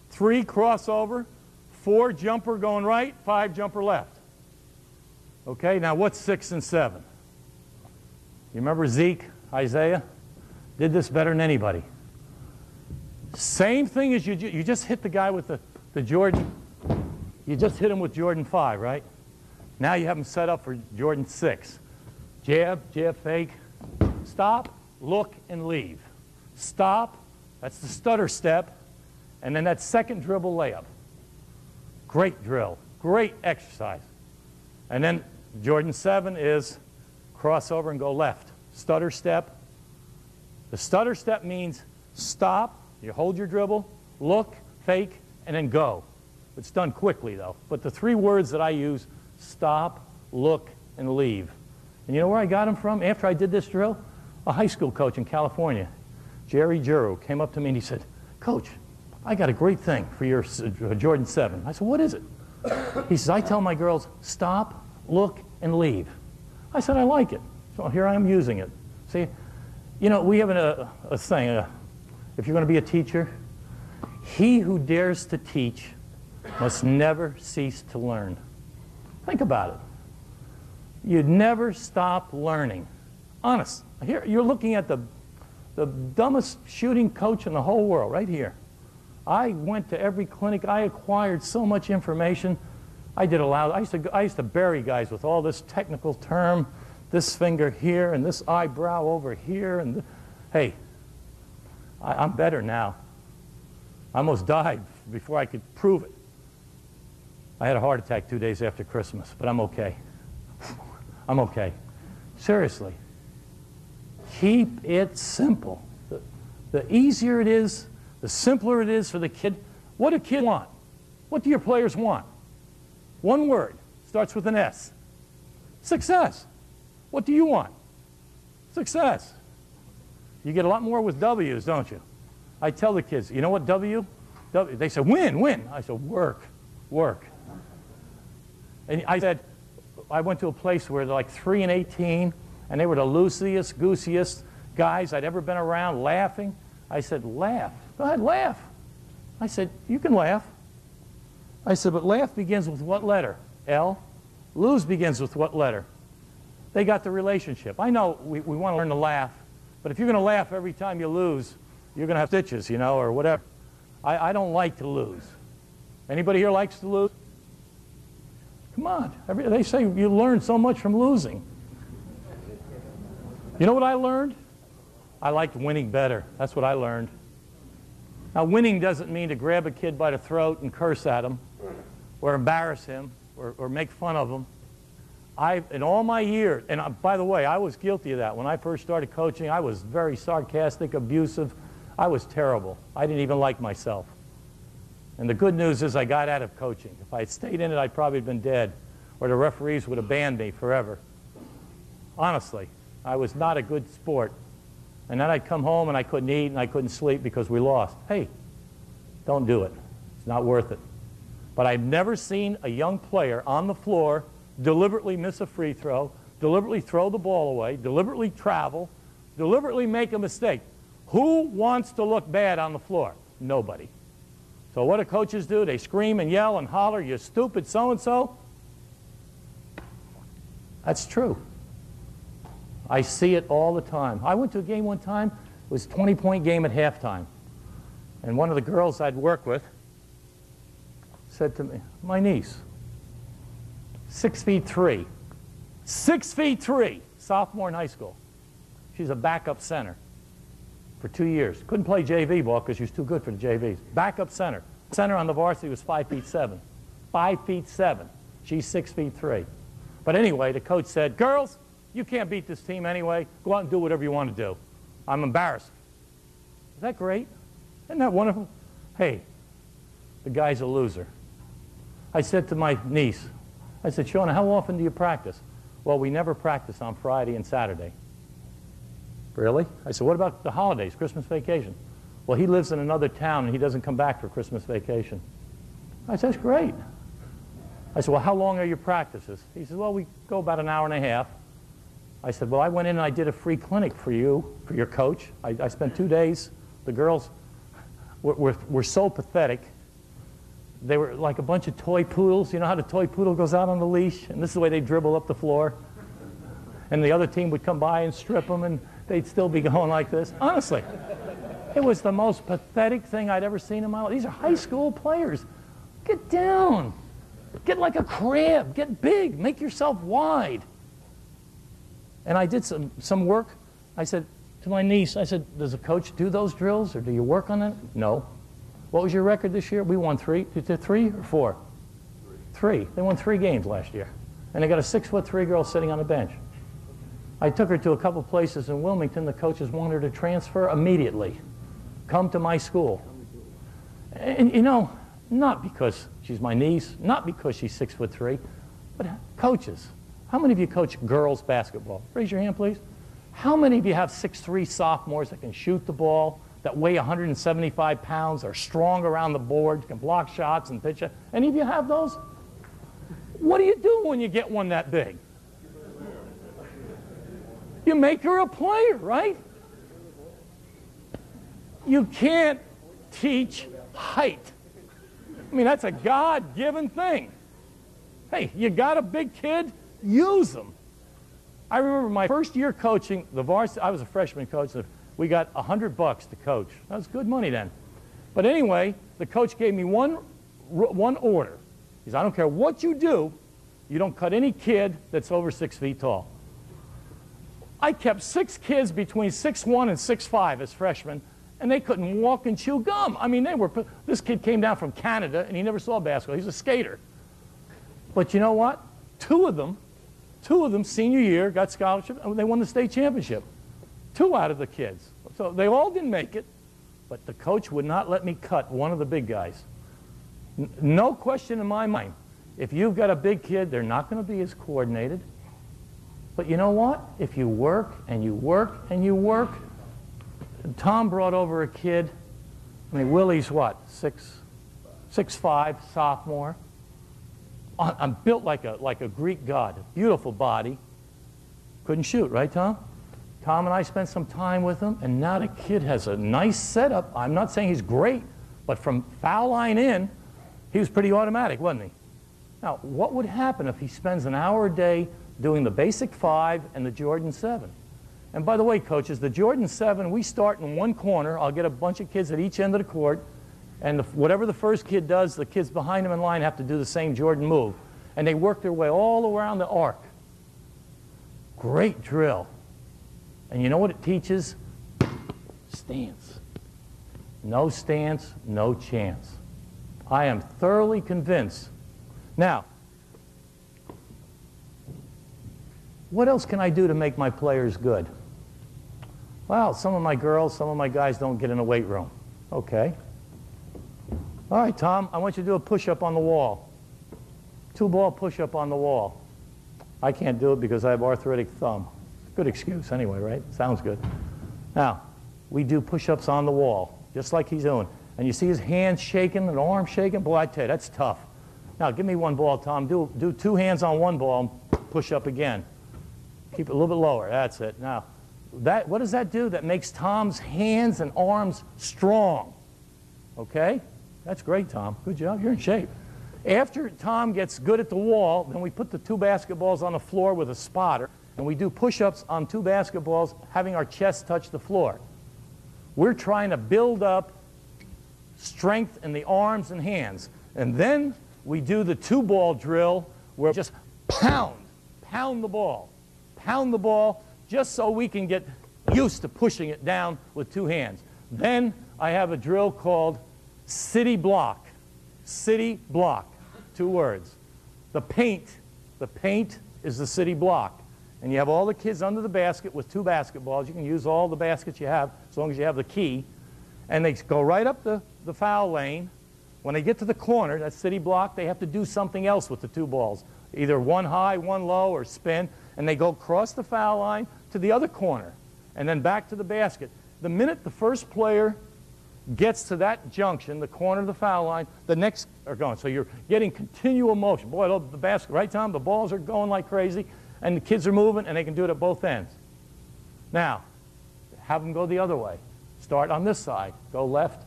Three, crossover. Four, jumper going right. Five, jumper left. Okay, now what's six and seven? You remember Zeke, Isaiah? Did this better than anybody. Same thing as you, you just hit the guy with the, the Jordan. You just hit him with Jordan 5, right? Now you have him set up for Jordan 6. Jab, jab, fake. Stop, look, and leave. Stop, that's the stutter step. And then that second dribble layup. Great drill, great exercise. And then Jordan 7 is crossover and go left. Stutter step. The stutter step means stop, you hold your dribble, look, fake, and then go. It's done quickly, though. But the three words that I use, stop, look, and leave. And you know where I got them from after I did this drill? A high school coach in California, Jerry Juro, came up to me and he said, Coach, I got a great thing for your uh, Jordan 7. I said, what is it? (coughs) He says, I tell my girls, stop, look, and leave. I said, I like it. So here I am using it. See, you know, we have a, a thing, a, if you're going to be a teacher, he who dares to teach must never cease to learn. Think about it. You'd never stop learning. Honest. Here, you're looking at the, the dumbest shooting coach in the whole world, right here. I went to every clinic. I acquired so much information. I did a lot. I used to, I used to bury guys with all this technical term, this finger here and this eyebrow over here. And hey, I, I'm better now. I almost died before I could prove it. I had a heart attack two days after Christmas, but I'm okay. I'm okay. Seriously. Keep it simple. The, the easier it is, the simpler it is for the kid. What do kids want? What do your players want? One word. Starts with an S. Success. What do you want? Success. You get a lot more with W's, don't you? I tell the kids, you know what W? w they say, win, win. I said, work, work. And I said, I went to a place where they're like 3 and 18, and they were the loosest, goosiest guys I'd ever been around laughing. I said, laugh. Go ahead, laugh. I said, you can laugh. I said, but laugh begins with what letter? L. Lose begins with what letter? They got the relationship. I know we, we want to learn to laugh, but if you're going to laugh every time you lose, you're going to have stitches, you know, or whatever. I, I don't like to lose. Anybody here likes to lose? Come on. Every, they say you learn so much from losing. You know what I learned? I liked winning better. That's what I learned. Now, winning doesn't mean to grab a kid by the throat and curse at him or embarrass him or, or make fun of him. I, in all my years, and uh, by the way, I was guilty of that. When I first started coaching, I was very sarcastic, abusive. I was terrible. I didn't even like myself. And the good news is I got out of coaching. If I had stayed in it, I'd probably been dead, or the referees would have banned me forever. Honestly, I was not a good sport. And then I'd come home and I couldn't eat and I couldn't sleep because we lost. Hey, don't do it. It's not worth it. But I've never seen a young player on the floor deliberately miss a free throw, deliberately throw the ball away, deliberately travel, deliberately make a mistake. Who wants to look bad on the floor? Nobody. So what do coaches do? They scream and yell and holler, you stupid so-and-so. That's true. I see it all the time. I went to a game one time. It was a 20-point game at halftime. And one of the girls I'd worked with said to me, my niece, six feet three. Six feet three, sophomore in high school. She's a backup center for two years. Couldn't play JV ball because she was too good for the JVs. Backup center. Center on the varsity was five feet seven. Five feet seven. She's six feet three. But anyway, the coach said, girls, you can't beat this team anyway. Go out and do whatever you want to do. I'm embarrassed. Is that great? Isn't that wonderful? Hey, the guy's a loser. I said to my niece, I said, Shauna, how often do you practice? Well, we never practice on Friday and Saturday. Really? I said, what about the holidays, Christmas vacation? Well, he lives in another town and he doesn't come back for Christmas vacation. I said, that's great. I said, well, how long are your practices? He said, well, we go about an hour and a half. I said, well, I went in and I did a free clinic for you, for your coach. I, I spent two days. The girls were, were, were so pathetic. They were like a bunch of toy poodles. You know how the toy poodle goes out on the leash? And this is the way they dribble up the floor. And the other team would come by and strip them, and they'd still be (laughs) going like this. Honestly, it was the most pathetic thing I'd ever seen in my life. These are high school players. Get down. Get like a crab. Get big. Make yourself wide. And I did some, some work. I said to my niece, I said, does a coach do those drills or do you work on it? No. What was your record this year? We won three. Three or four? Three. three. They won three games last year. And they got a six foot three girl sitting on the bench. I took her to a couple places in Wilmington. The coaches wanted her to transfer immediately. Come to my school. And you know, not because she's my niece, not because she's six foot three, but coaches. How many of you coach girls basketball? Raise your hand, please. How many of you have six three sophomores that can shoot the ball, that weigh 175 pounds, are strong around the board, can block shots and pitch it? Any of you have those? What do you do when you get one that big? You make her a player, right? You can't teach height. I mean, that's a God-given thing. Hey, you got a big kid, use them. I remember my first year coaching the varsity. I was a freshman coach. We got a hundred bucks to coach. That was good money then. But anyway, the coach gave me one, one order. He said, I don't care what you do, you don't cut any kid that's over six feet tall. I kept six kids between six one and six five as freshmen, and they couldn't walk and chew gum. I mean, they were. This kid came down from Canada, and he never saw basketball. He's a skater. But you know what? Two of them, two of them, senior year, got scholarship, and they won the state championship. Two out of the kids. So they all didn't make it, but the coach would not let me cut one of the big guys. N no question in my mind. If you've got a big kid, they're not going to be as coordinated. But you know what? If you work and you work and you work, Tom brought over a kid. I mean, Willie's what? Six, six five, sophomore. I'm built like a like a Greek god. Beautiful body. Couldn't shoot, right, Tom? Tom and I spent some time with him, and now the kid has a nice setup. I'm not saying he's great, but from foul line in, he was pretty automatic, wasn't he? Now, what would happen if he spends an hour a day doing the basic five and the Jordan 7. And by the way, coaches, the Jordan 7, we start in one corner. I'll get a bunch of kids at each end of the court. And the, whatever the first kid does, the kids behind him in line have to do the same Jordan move. And they work their way all around the arc. Great drill. And you know what it teaches? Stance. No stance, no chance. I am thoroughly convinced. Now, What else can I do to make my players good? Well, some of my girls, some of my guys don't get in the weight room. Okay. All right, Tom, I want you to do a push-up on the wall. Two-ball push-up on the wall. I can't do it because I have arthritic thumb. Good excuse anyway, right? Sounds good. Now, we do push-ups on the wall, just like he's doing. And you see his hands shaking and arms shaking? Boy, I tell you, that's tough. Now, give me one ball, Tom. Do, do two hands on one ball and push up again. Keep it a little bit lower. That's it. Now, that, what does that do? That makes Tom's hands and arms strong. Okay? That's great, Tom. Good job. You're in shape. After Tom gets good at the wall, then we put the two basketballs on the floor with a spotter, and we do push-ups on two basketballs, having our chest touch the floor. We're trying to build up strength in the arms and hands. And then we do the two-ball drill where just pound, pound the ball, pound the ball, just so we can get used to pushing it down with two hands. Then I have a drill called city block. City block, two words. The paint, the paint is the city block. And you have all the kids under the basket with two basketballs. You can use all the baskets you have as long as you have the key. And they go right up the, the foul lane. When they get to the corner, that city block, they have to do something else with the two balls. Either one high, one low, or spin. And they go across the foul line to the other corner and then back to the basket. The minute the first player gets to that junction, the corner of the foul line, the next are going. So you're getting continual motion. Boy, the basket, right, Tom? The balls are going like crazy, and the kids are moving, and they can do it at both ends. Now, have them go the other way. Start on this side. Go left,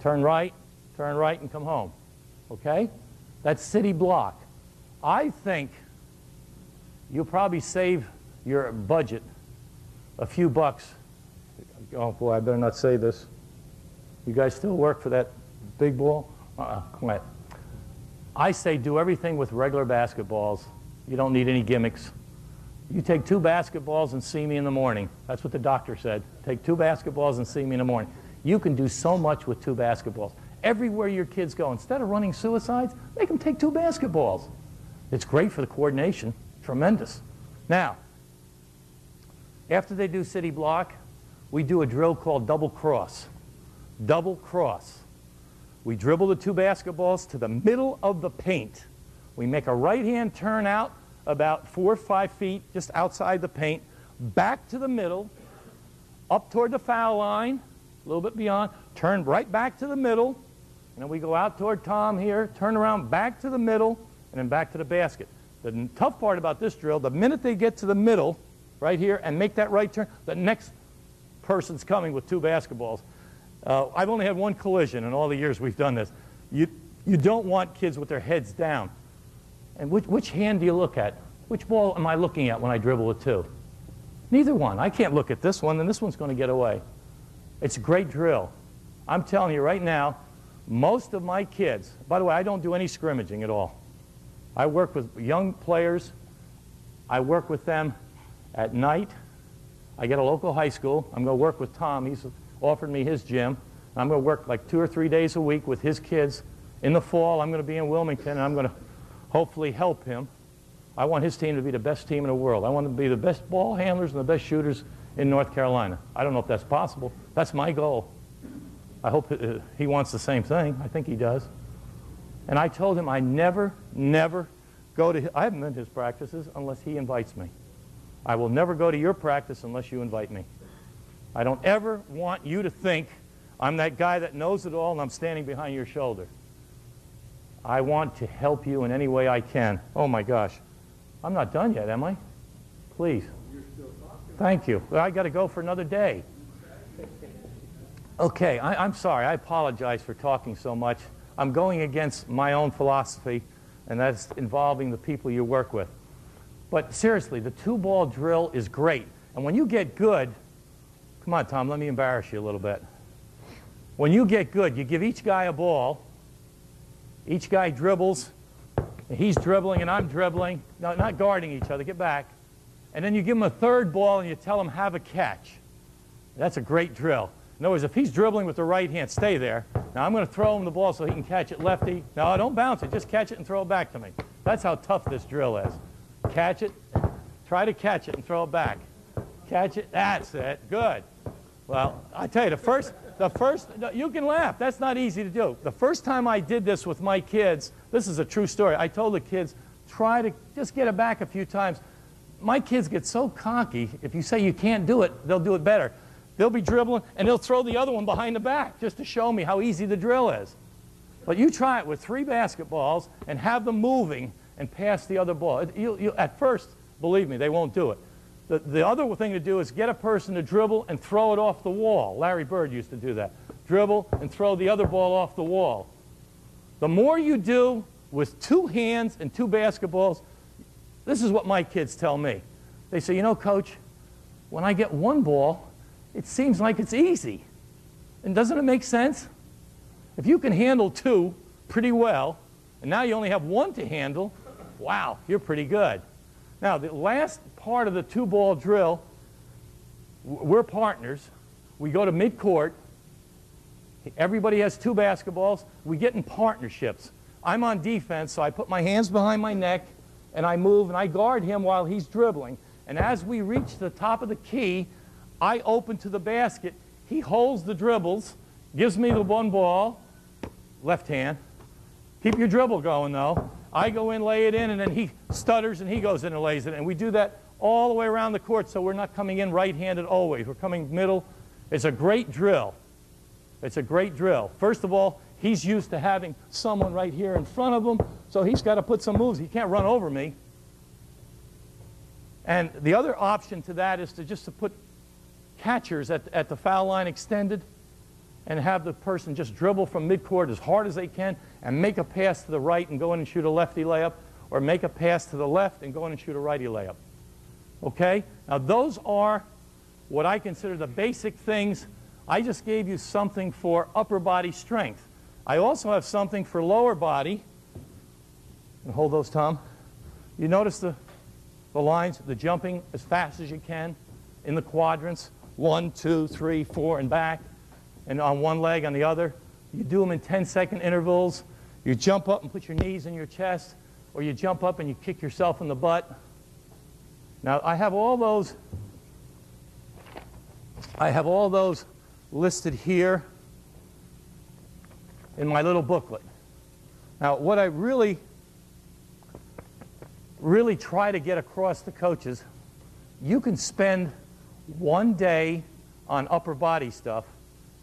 turn right, turn right, and come home. Okay? That's city block. I think you'll probably save your budget a few bucks. Oh, boy, I better not say this. You guys still work for that big ball? Uh-uh, come on. I say do everything with regular basketballs. You don't need any gimmicks. You take two basketballs and see me in the morning. That's what the doctor said. Take two basketballs and see me in the morning. You can do so much with two basketballs. Everywhere your kids go, instead of running suicides, make them take two basketballs. It's great for the coordination. Tremendous. Now, after they do city block, we do a drill called double cross double cross. We dribble the two basketballs to the middle of the paint. We make a right hand turn out about four or five feet just outside the paint, back to the middle, up toward the foul line, a little bit beyond, turn right back to the middle, and then we go out toward Tom here, turn around back to the middle, and then back to the basket. The tough part about this drill, the minute they get to the middle, right here, and make that right turn, the next person's coming with two basketballs. Uh, I've only had one collision in all the years we've done this. You, you don't want kids with their heads down. And which, which hand do you look at? Which ball am I looking at when I dribble with two? Neither one. I can't look at this one, and this one's going to get away. It's a great drill. I'm telling you right now, most of my kids, by the way, I don't do any scrimmaging at all. I work with young players. I work with them at night. I get a local high school. I'm going to work with Tom. He's offered me his gym. I'm going to work like two or three days a week with his kids. In the fall, I'm going to be in Wilmington, and I'm going to hopefully help him. I want his team to be the best team in the world. I want them to be the best ball handlers and the best shooters in North Carolina. I don't know if that's possible. That's my goal. I hope uh, he wants the same thing. I think he does. And I told him I never, never go to, I haven't been to his practices unless he invites me. I will never go to your practice unless you invite me. I don't ever want you to think I'm that guy that knows it all and I'm standing behind your shoulder. I want to help you in any way I can. Oh my gosh. I'm not done yet, am I? Please. Thank you. I got to go for another day. Okay, I, am sorry. I apologize for talking so much. I'm going against my own philosophy, and that's involving the people you work with. But seriously, the two ball drill is great. And when you get good, Come on, Tom, let me embarrass you a little bit. When you get good, you give each guy a ball. Each guy dribbles. and He's dribbling and I'm dribbling. No, not guarding each other. Get back. And then you give him a third ball and you tell him, have a catch. That's a great drill. In other words, if he's dribbling with the right hand, stay there. Now I'm going to throw him the ball so he can catch it lefty. No, don't bounce it. Just catch it and throw it back to me. That's how tough this drill is. Catch it, try to catch it and throw it back. Catch it. That's it. Good. Well, I tell you, the first, the first, you can laugh. That's not easy to do. The first time I did this with my kids, this is a true story. I told the kids, try to just get it back a few times. My kids get so cocky, if you say you can't do it, they'll do it better. They'll be dribbling, and they'll throw the other one behind the back just to show me how easy the drill is. But you try it with three basketballs and have them moving and pass the other ball. You, you, at first, believe me, they won't do it. The, the other thing to do is get a person to dribble and throw it off the wall. Larry Bird used to do that. Dribble and throw the other ball off the wall. The more you do with two hands and two basketballs, this is what my kids tell me. They say, you know, coach, when I get one ball, it seems like it's easy. And doesn't it make sense? If you can handle two pretty well, and now you only have one to handle, Wow, you're pretty good. Now, the last part of the two ball drill, we're partners. We go to mid-court. Everybody has two basketballs. We get in partnerships. I'm on defense, so I put my hands behind my neck and I move and I guard him while he's dribbling. And as we reach the top of the key, I open to the basket. He holds the dribbles, gives me the one ball, left hand. Keep your dribble going, though. I go in, lay it in, and then he stutters and he goes in and lays it. And we do that all the way around the court, so we're not coming in right-handed always. We're coming middle. It's a great drill. It's a great drill. First of all, he's used to having someone right here in front of him, so he's got to put some moves. He can't run over me. And the other option to that is to just to put catchers at, at the foul line extended and have the person just dribble from midcourt as hard as they can and make a pass to the right and go in and shoot a lefty layup or make a pass to the left and go in and shoot a righty layup. Okay? Now those are what I consider the basic things. I just gave you something for upper body strength. I also have something for lower body. And hold those, Tom. You notice the, the lines, the jumping as fast as you can in the quadrants. One, two, three, four, and back. And on one leg, on the other. You do them in 10-second intervals. You jump up and put your knees in your chest, or you jump up and you kick yourself in the butt. Now, I have all those, I have all those listed here in my little booklet. Now, what I really, really try to get across to coaches, you can spend one day on upper body stuff,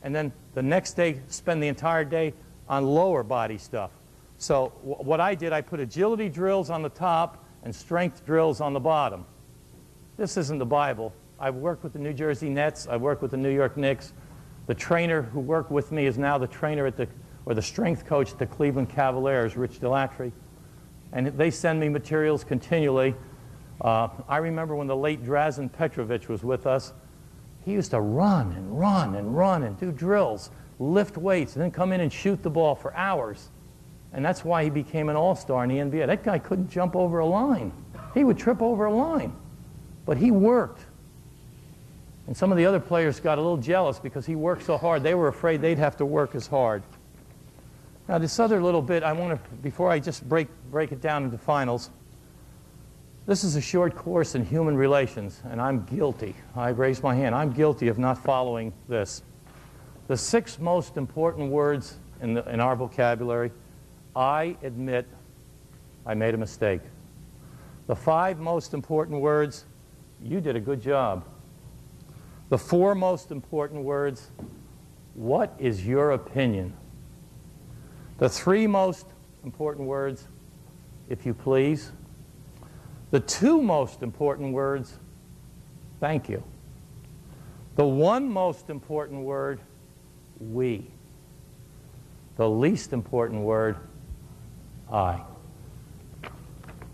and then the next day spend the entire day on lower body stuff. So what I did, I put agility drills on the top and strength drills on the bottom. This isn't the Bible. I've worked with the New Jersey Nets. I've worked with the New York Knicks. The trainer who worked with me is now the trainer at the, or the strength coach at the Cleveland Cavaliers, Rich Dalatri. And they send me materials continually. Uh, I remember when the late Drazen Petrovic was with us, he used to run and run and run and do drills, lift weights, and then come in and shoot the ball for hours. And that's why he became an all-star in the NBA. That guy couldn't jump over a line. He would trip over a line. But he worked. And some of the other players got a little jealous because he worked so hard. They were afraid they'd have to work as hard. Now, this other little bit, I want to, before I just break, break it down into finals, this is a short course in human relations, and I'm guilty. I raise my hand. I'm guilty of not following this. The six most important words in, the, in our vocabulary I admit I made a mistake. The five most important words you did a good job. The four most important words what is your opinion? The three most important words if you please. The two most important words, thank you. The one most important word, we. The least important word, I.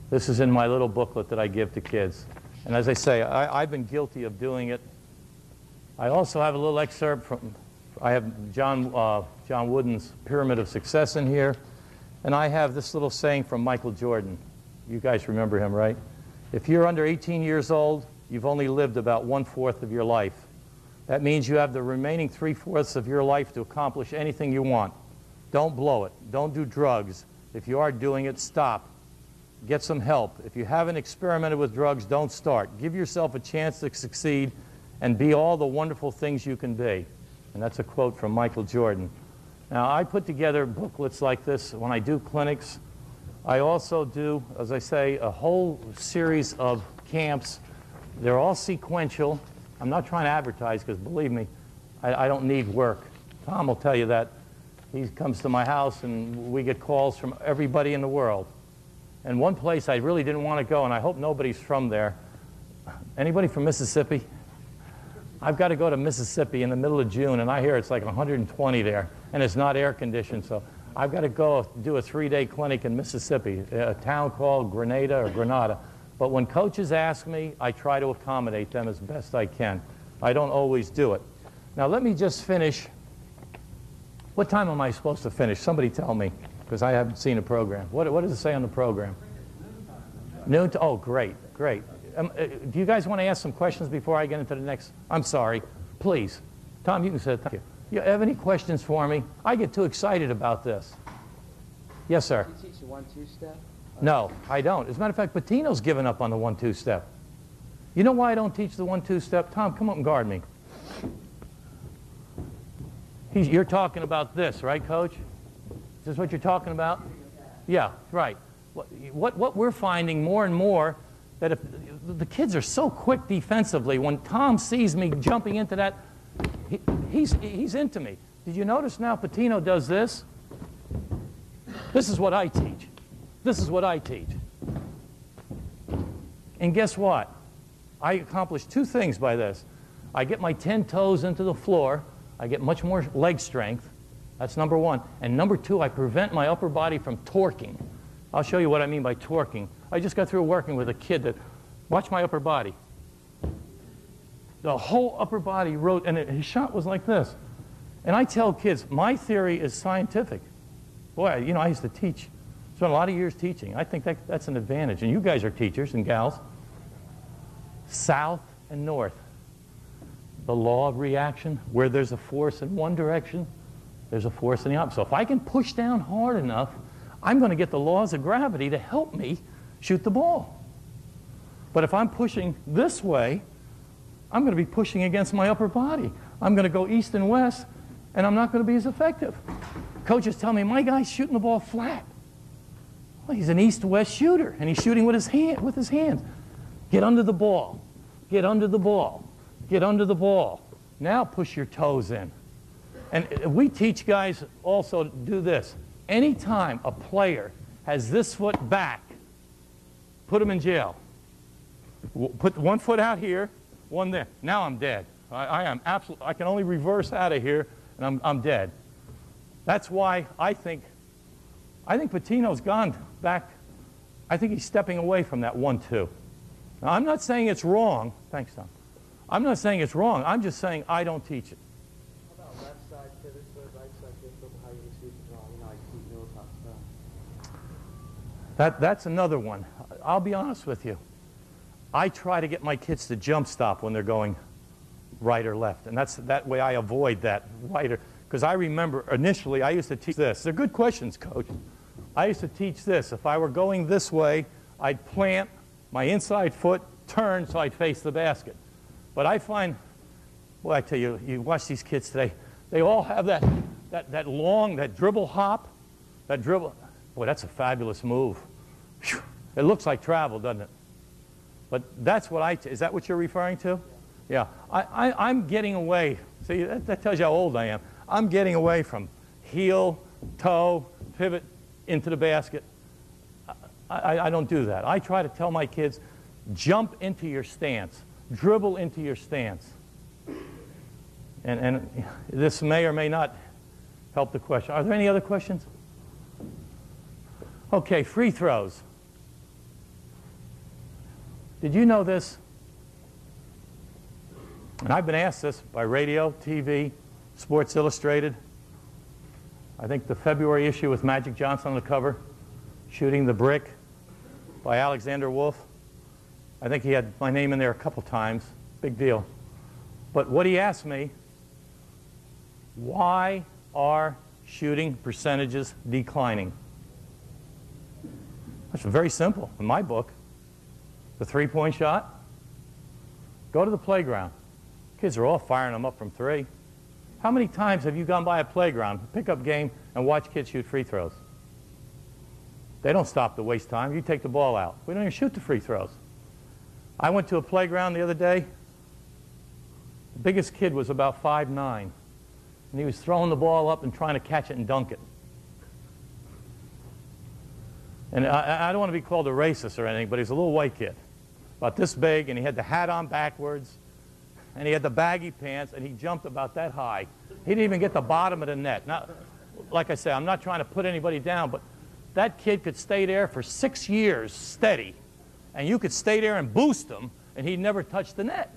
This is in my little booklet that I give to kids. And as I say, I, have been guilty of doing it. I also have a little excerpt from, I have John, uh, John Wooden's Pyramid of Success in here. And I have this little saying from Michael Jordan. You guys remember him, right? If you're under 18 years old, you've only lived about one-fourth of your life. That means you have the remaining three-fourths of your life to accomplish anything you want. Don't blow it. Don't do drugs. If you are doing it, stop. Get some help. If you haven't experimented with drugs, don't start. Give yourself a chance to succeed and be all the wonderful things you can be. And that's a quote from Michael Jordan. Now, I put together booklets like this when I do clinics. I also do, as I say, a whole series of camps. They're all sequential. I'm not trying to advertise because, believe me, I, I, don't need work. Tom will tell you that. He comes to my house and we get calls from everybody in the world. And one place I really didn't want to go, and I hope nobody's from there. Anybody from Mississippi? I've got to go to Mississippi in the middle of June, and I hear it's like 120 there, and it's not air conditioned. So I've got to go do a three-day clinic in Mississippi, a town called Grenada or Granada. But when coaches ask me, I try to accommodate them as best I can. I don't always do it. Now let me just finish. What time am I supposed to finish? Somebody tell me, because I haven't seen a program. What, what does it say on the program? Noon to, oh, great, great. Um, uh, do you guys want to ask some questions before I get into the next? I'm sorry. Please. Tom, you can sit. Thank you. You have any questions for me? I get too excited about this. Yes, sir. Do you teach the one-two step? No, I don't. As a matter of fact, Pitino's given up on the one-two step. You know why I don't teach the one-two step? Tom, come up and guard me. He's, you're talking about this, right, Coach? Is this what you're talking about? Yeah, right. What, what, what we're finding more and more that if the kids are so quick defensively, when Tom sees me jumping into that, he, he's, he's into me. Did you notice now Pitino does this? This is what I teach. This is what I teach. And guess what? I accomplish two things by this. I get my 10 toes into the floor. I get much more leg strength. That's number one. And number two, I prevent my upper body from torquing. I'll show you what I mean by torquing. I just got through working with a kid that, watch my upper body. The whole upper body wrote, and it, his shot was like this. And I tell kids, my theory is scientific. Boy, you know, I used to teach. Spent a lot of years teaching. I think that, that's an advantage. And you guys are teachers and gals. South and north. The law of reaction, where there's a force in one direction, there's a force in the opposite. So if I can push down hard enough, I'm going to get the laws of gravity to help me shoot the ball. But if I'm pushing this way, I'm going to be pushing against my upper body. I'm going to go east and west, and I'm not going to be as effective. Coaches tell me, my guy's shooting the ball flat. Well, he's an east-west shooter, and he's shooting with his hand, with his hands. Get under the ball. Get under the ball. Get under the ball. Now push your toes in. And uh, we teach guys also to do this. Anytime a player has this foot back, put him in jail. Put one foot out here, one there. Now I'm dead. I, I am absolutely, I can only reverse out of here, and I'm, I'm dead. That's why I think, I think Pitino's gone back. I think he's stepping away from that one-two. Now, I'm not saying it's wrong. Thanks, Tom. I'm not saying it's wrong. I'm just saying I don't teach it. That, that's another one. I'll be honest with you. I try to get my kids to jump stop when they're going right or left. And that's that way I avoid that right or because I remember initially I used to teach this. They're good questions, coach. I used to teach this. If I were going this way, I'd plant my inside foot, turn so I'd face the basket. But I find, well, I tell you, you watch these kids today, they all have that, that, that long, that dribble hop, that dribble. Boy, that's a fabulous move. It looks like travel, doesn't it? But that's what I, is that what you're referring to? Yeah. I, I, I'm getting away. See, that, that tells you how old I am. I'm getting away from heel, toe, pivot into the basket. I, I, don't do that. I try to tell my kids, jump into your stance, dribble into your stance. And, and this may or may not help the question. Are there any other questions? Okay, free throws. Did you know this? And I've been asked this by radio, TV, Sports Illustrated. I think the February issue with Magic Johnson on the cover, shooting the brick by Alexander Wolff. I think he had my name in there a couple times. Big deal. But what he asked me, why are shooting percentages declining? That's very simple in my book. The three-point shot. Go to the playground. Kids are all firing them up from three. How many times have you gone by a playground, pickup game, and watched kids shoot free throws? They don't stop to waste time. You take the ball out. We don't even shoot the free throws. I went to a playground the other day. The biggest kid was about five nine, and he was throwing the ball up and trying to catch it and dunk it. And I, I don't want to be called a racist or anything, but he's a little white kid, about this big, and he had the hat on backwards, and he had the baggy pants, and he jumped about that high. He didn't even get the bottom of the net. Now, like I say, I'm not trying to put anybody down, but that kid could stay there for six years steady, and you could stay there and boost him, and he'd never touch the net.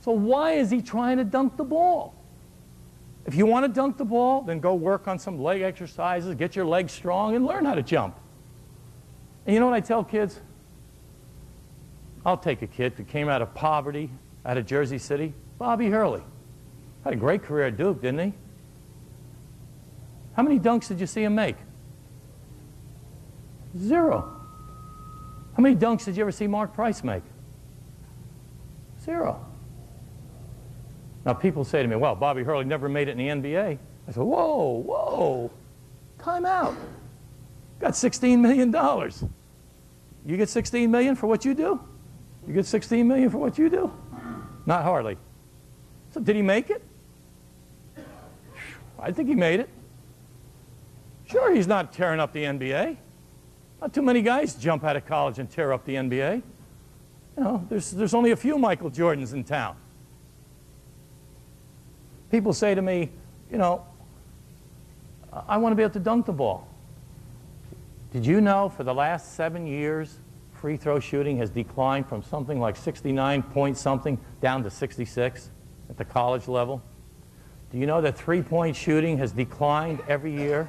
So why is he trying to dunk the ball? If you want to dunk the ball, then go work on some leg exercises, get your legs strong, and learn how to jump. And you know what I tell kids? I'll take a kid that came out of poverty, out of Jersey City, Bobby Hurley. Had a great career at Duke, didn't he? How many dunks did you see him make? Zero. How many dunks did you ever see Mark Price make? Zero. Now, people say to me, well, Bobby Hurley never made it in the NBA. I said, whoa, whoa, time out. Got $16 million. You get 16 million for what you do? You get 16 million for what you do? Not hardly. So did he make it? I think he made it. Sure, he's not tearing up the NBA. Not too many guys jump out of college and tear up the NBA. You know, there's, there's only a few Michael Jordans in town. People say to me, you know, I want to be able to dunk the ball. Did you know for the last seven years, free throw shooting has declined from something like 69 point something down to 66 at the college level? Do you know that three point shooting has declined every year?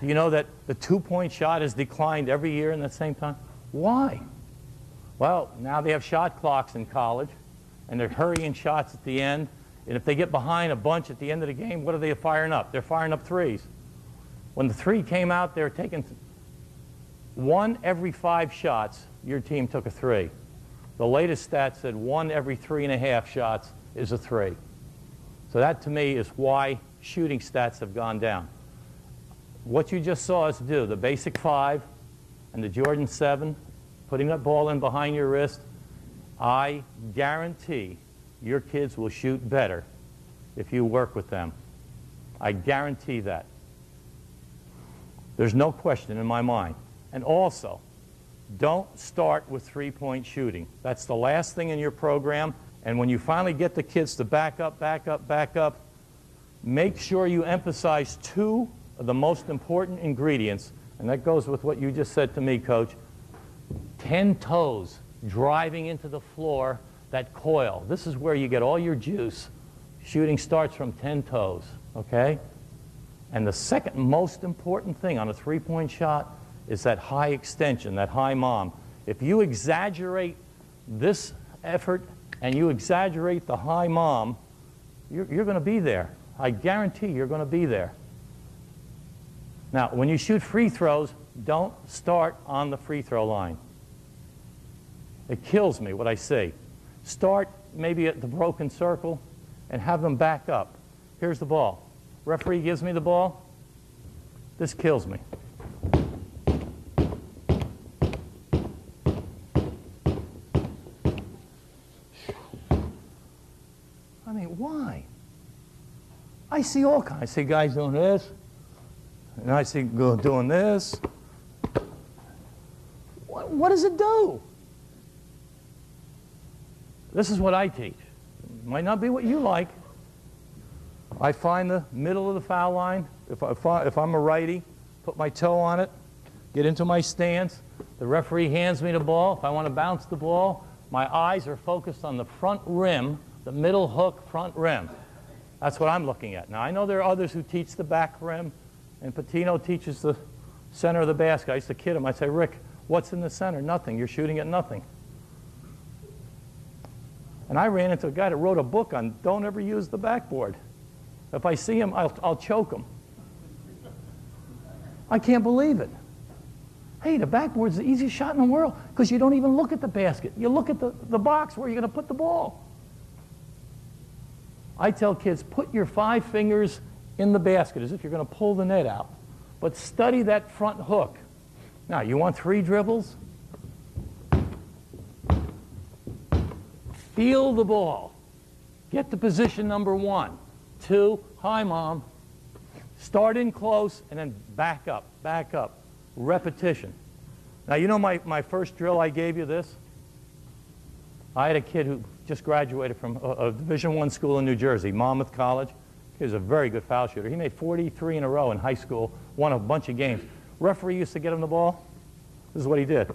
Do you know that the two point shot has declined every year in the same time? Why? Well, now they have shot clocks in college, and they're hurrying shots at the end. And if they get behind a bunch at the end of the game, what are they firing up? They're firing up threes. When the three came out, they were taking one every five shots, your team took a three. The latest stat said one every three and a half shots is a three. So that to me is why shooting stats have gone down. What you just saw us do, the basic five and the Jordan 7, putting that ball in behind your wrist, I guarantee your kids will shoot better if you work with them. I guarantee that. There's no question in my mind. And also, don't start with three-point shooting. That's the last thing in your program. And when you finally get the kids to back up, back up, back up, make sure you emphasize two of the most important ingredients. And that goes with what you just said to me, Coach. Ten toes driving into the floor, that coil. This is where you get all your juice. Shooting starts from 10 toes, okay? And the second most important thing on a three-point shot is that high extension, that high mom. If you exaggerate this effort and you exaggerate the high mom, you're, you're going to be there. I guarantee you're going to be there. Now, when you shoot free throws, don't start on the free throw line. It kills me what I see. Start maybe at the broken circle and have them back up. Here's the ball. Referee gives me the ball. This kills me. I mean, why? I see all kinds. I see guys doing this, and I see girls doing this. What, what does it do? This is what I teach. Might not be what you like. I find the middle of the foul line. If, I, if, I, if I'm a righty, put my toe on it, get into my stance. The referee hands me the ball. If I want to bounce the ball, my eyes are focused on the front rim, the middle hook front rim. That's what I'm looking at. Now, I know there are others who teach the back rim, and Pitino teaches the center of the basket. I used to kid him. I'd say, Rick, what's in the center? Nothing. You're shooting at nothing. And I ran into a guy that wrote a book on don't ever use the backboard. If I see him, I'll, I'll choke him. I can't believe it. Hey, the backboard's the easiest shot in the world because you don't even look at the basket. You look at the, the box where you're going to put the ball. I tell kids, put your five fingers in the basket as if you're going to pull the net out. But study that front hook. Now, you want three dribbles? Feel the ball. Get to position number one. Two, hi, mom. Start in close and then back up, back up. Repetition. Now, you know my, my first drill I gave you this? I had a kid who just graduated from a, a Division One school in New Jersey, Monmouth College. He was a very good foul shooter. He made 43 in a row in high school, won a bunch of games. Referee used to get him the ball. This is what he did.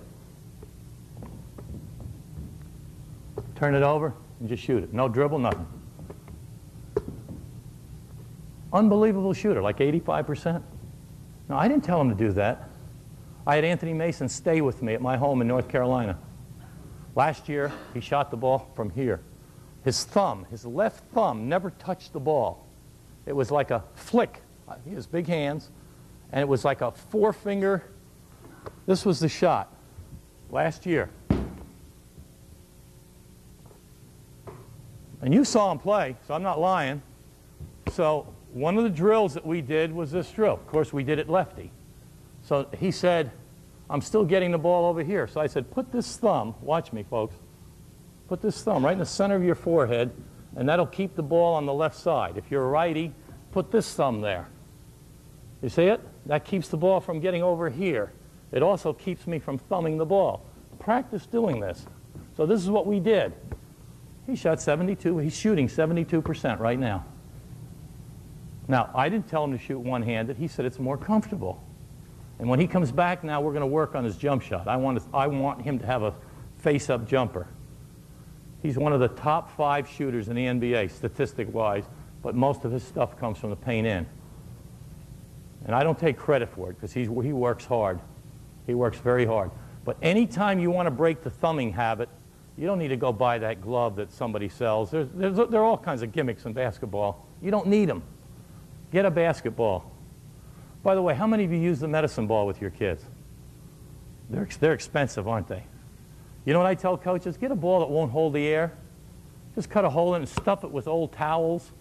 turn it over, and just shoot it. No dribble, nothing. Unbelievable shooter, like 85%. No, I didn't tell him to do that. I had Anthony Mason stay with me at my home in North Carolina. Last year, he shot the ball from here. His thumb, his left thumb, never touched the ball. It was like a flick. Uh, He has big hands, and it was like a forefinger. This was the shot last year. And you saw him play, so I'm not lying. So one of the drills that we did was this drill. Of course, we did it lefty. So he said, I'm still getting the ball over here. So I said, put this thumb, watch me, folks. Put this thumb right in the center of your forehead, and that'll keep the ball on the left side. If you're a righty, put this thumb there. You see it? That keeps the ball from getting over here. It also keeps me from thumbing the ball. Practice doing this. So this is what we did. He shot 72. He's shooting 72% right now. Now, I didn't tell him to shoot one-handed. He said it's more comfortable. And when he comes back now, we're going to work on his jump shot. I want, to, I want him to have a face-up jumper. He's one of the top five shooters in the NBA, statistic-wise, but most of his stuff comes from the paint in. And I don't take credit for it because he works hard. He works very hard. But anytime you want to break the thumbing habit, you don't need to go buy that glove that somebody sells. There's, there's, there are all kinds of gimmicks in basketball. You don't need them. Get a basketball. By the way, how many of you use the medicine ball with your kids? They're, they're expensive, aren't they? You know what I tell coaches? Get a ball that won't hold the air. Just cut a hole in it and stuff it with old towels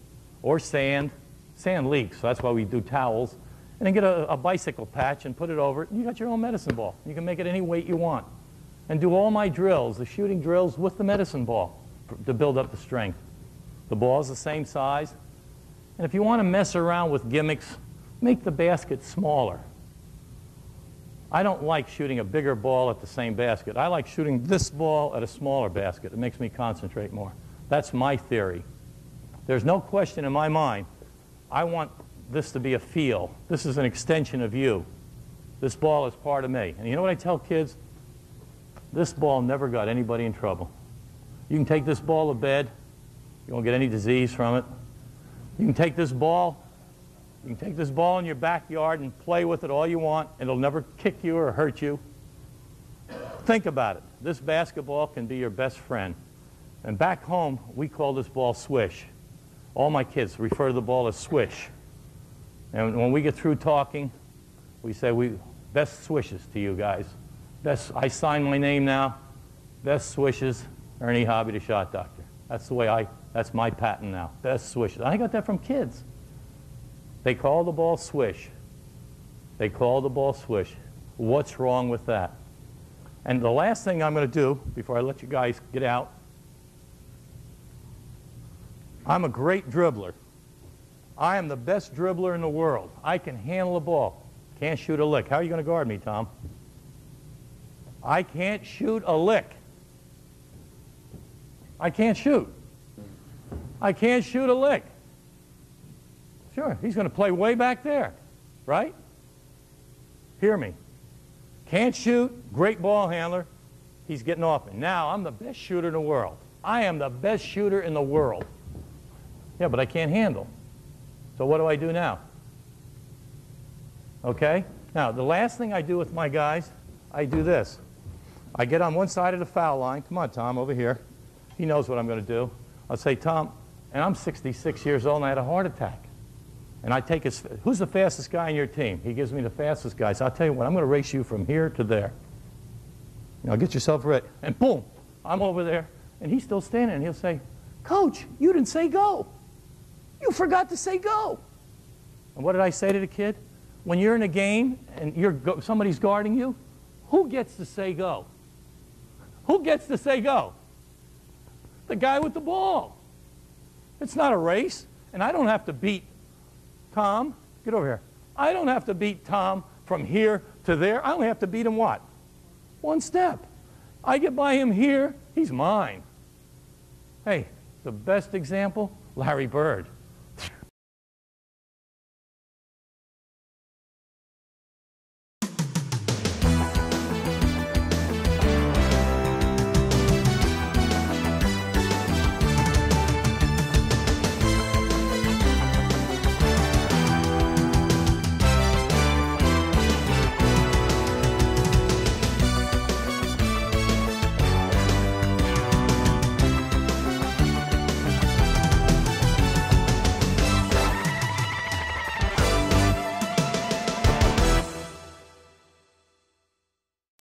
or sand. Sand leaks, so that's why we do towels. And then get a, a bicycle patch and put it over it. And you got your own medicine ball. You can make it any weight you want. And do all my drills, the shooting drills, with the medicine ball to build up the strength. The ball is the same size. And if you want to mess around with gimmicks, make the basket smaller. I don't like shooting a bigger ball at the same basket. I like shooting this ball at a smaller basket. It makes me concentrate more. That's my theory. There's no question in my mind. I want this to be a feel. This is an extension of you. This ball is part of me. And you know what I tell kids? This ball never got anybody in trouble. You can take this ball to bed. You won't get any disease from it. You can take this ball you can take this ball in your backyard and play with it all you want. It'll never kick you or hurt you. Think about it. This basketball can be your best friend. And back home, we call this ball swish. All my kids refer to the ball as swish. And when we get through talking, we say, we best swishes to you guys. Best, I sign my name now. Best swishes, Ernie Hobbie, the shot doctor. That's the way I, that's my patent now. Best swishes. I got that from kids. They call the ball swish. They call the ball swish. What's wrong with that? And the last thing I'm going to do before I let you guys get out, I'm a great dribbler. I am the best dribbler in the world. I can handle a ball. Can't shoot a lick. How are you going to guard me, Tom? I can't shoot a lick. I can't shoot. I can't shoot a lick. Sure, he's going to play way back there, right? Hear me. Can't shoot, great ball handler. He's getting off me. Now, I'm the best shooter in the world. I am the best shooter in the world. Yeah, but I can't handle. So what do I do now? Okay? Now, the last thing I do with my guys, I do this. I get on one side of the foul line. Come on, Tom, over here. He knows what I'm going to do. I'll say, Tom, and I'm 66 years old and I had a heart attack. And I take his, who's the fastest guy on your team? He gives me the fastest guy. So I'll tell you what, I'm going to race you from here to there. Now get yourself ready. And boom, I'm over there. And he's still standing. And he'll say, Coach, you didn't say go. You forgot to say go. And what did I say to the kid? When you're in a game and you're somebody's guarding you, who gets to say go? Who gets to say go? The guy with the ball. It's not a race. And I don't have to beat Tom, get over here. I don't have to beat Tom from here to there. I only have to beat him what? One step. I get by him here, he's mine. Hey, the best example, Larry Bird.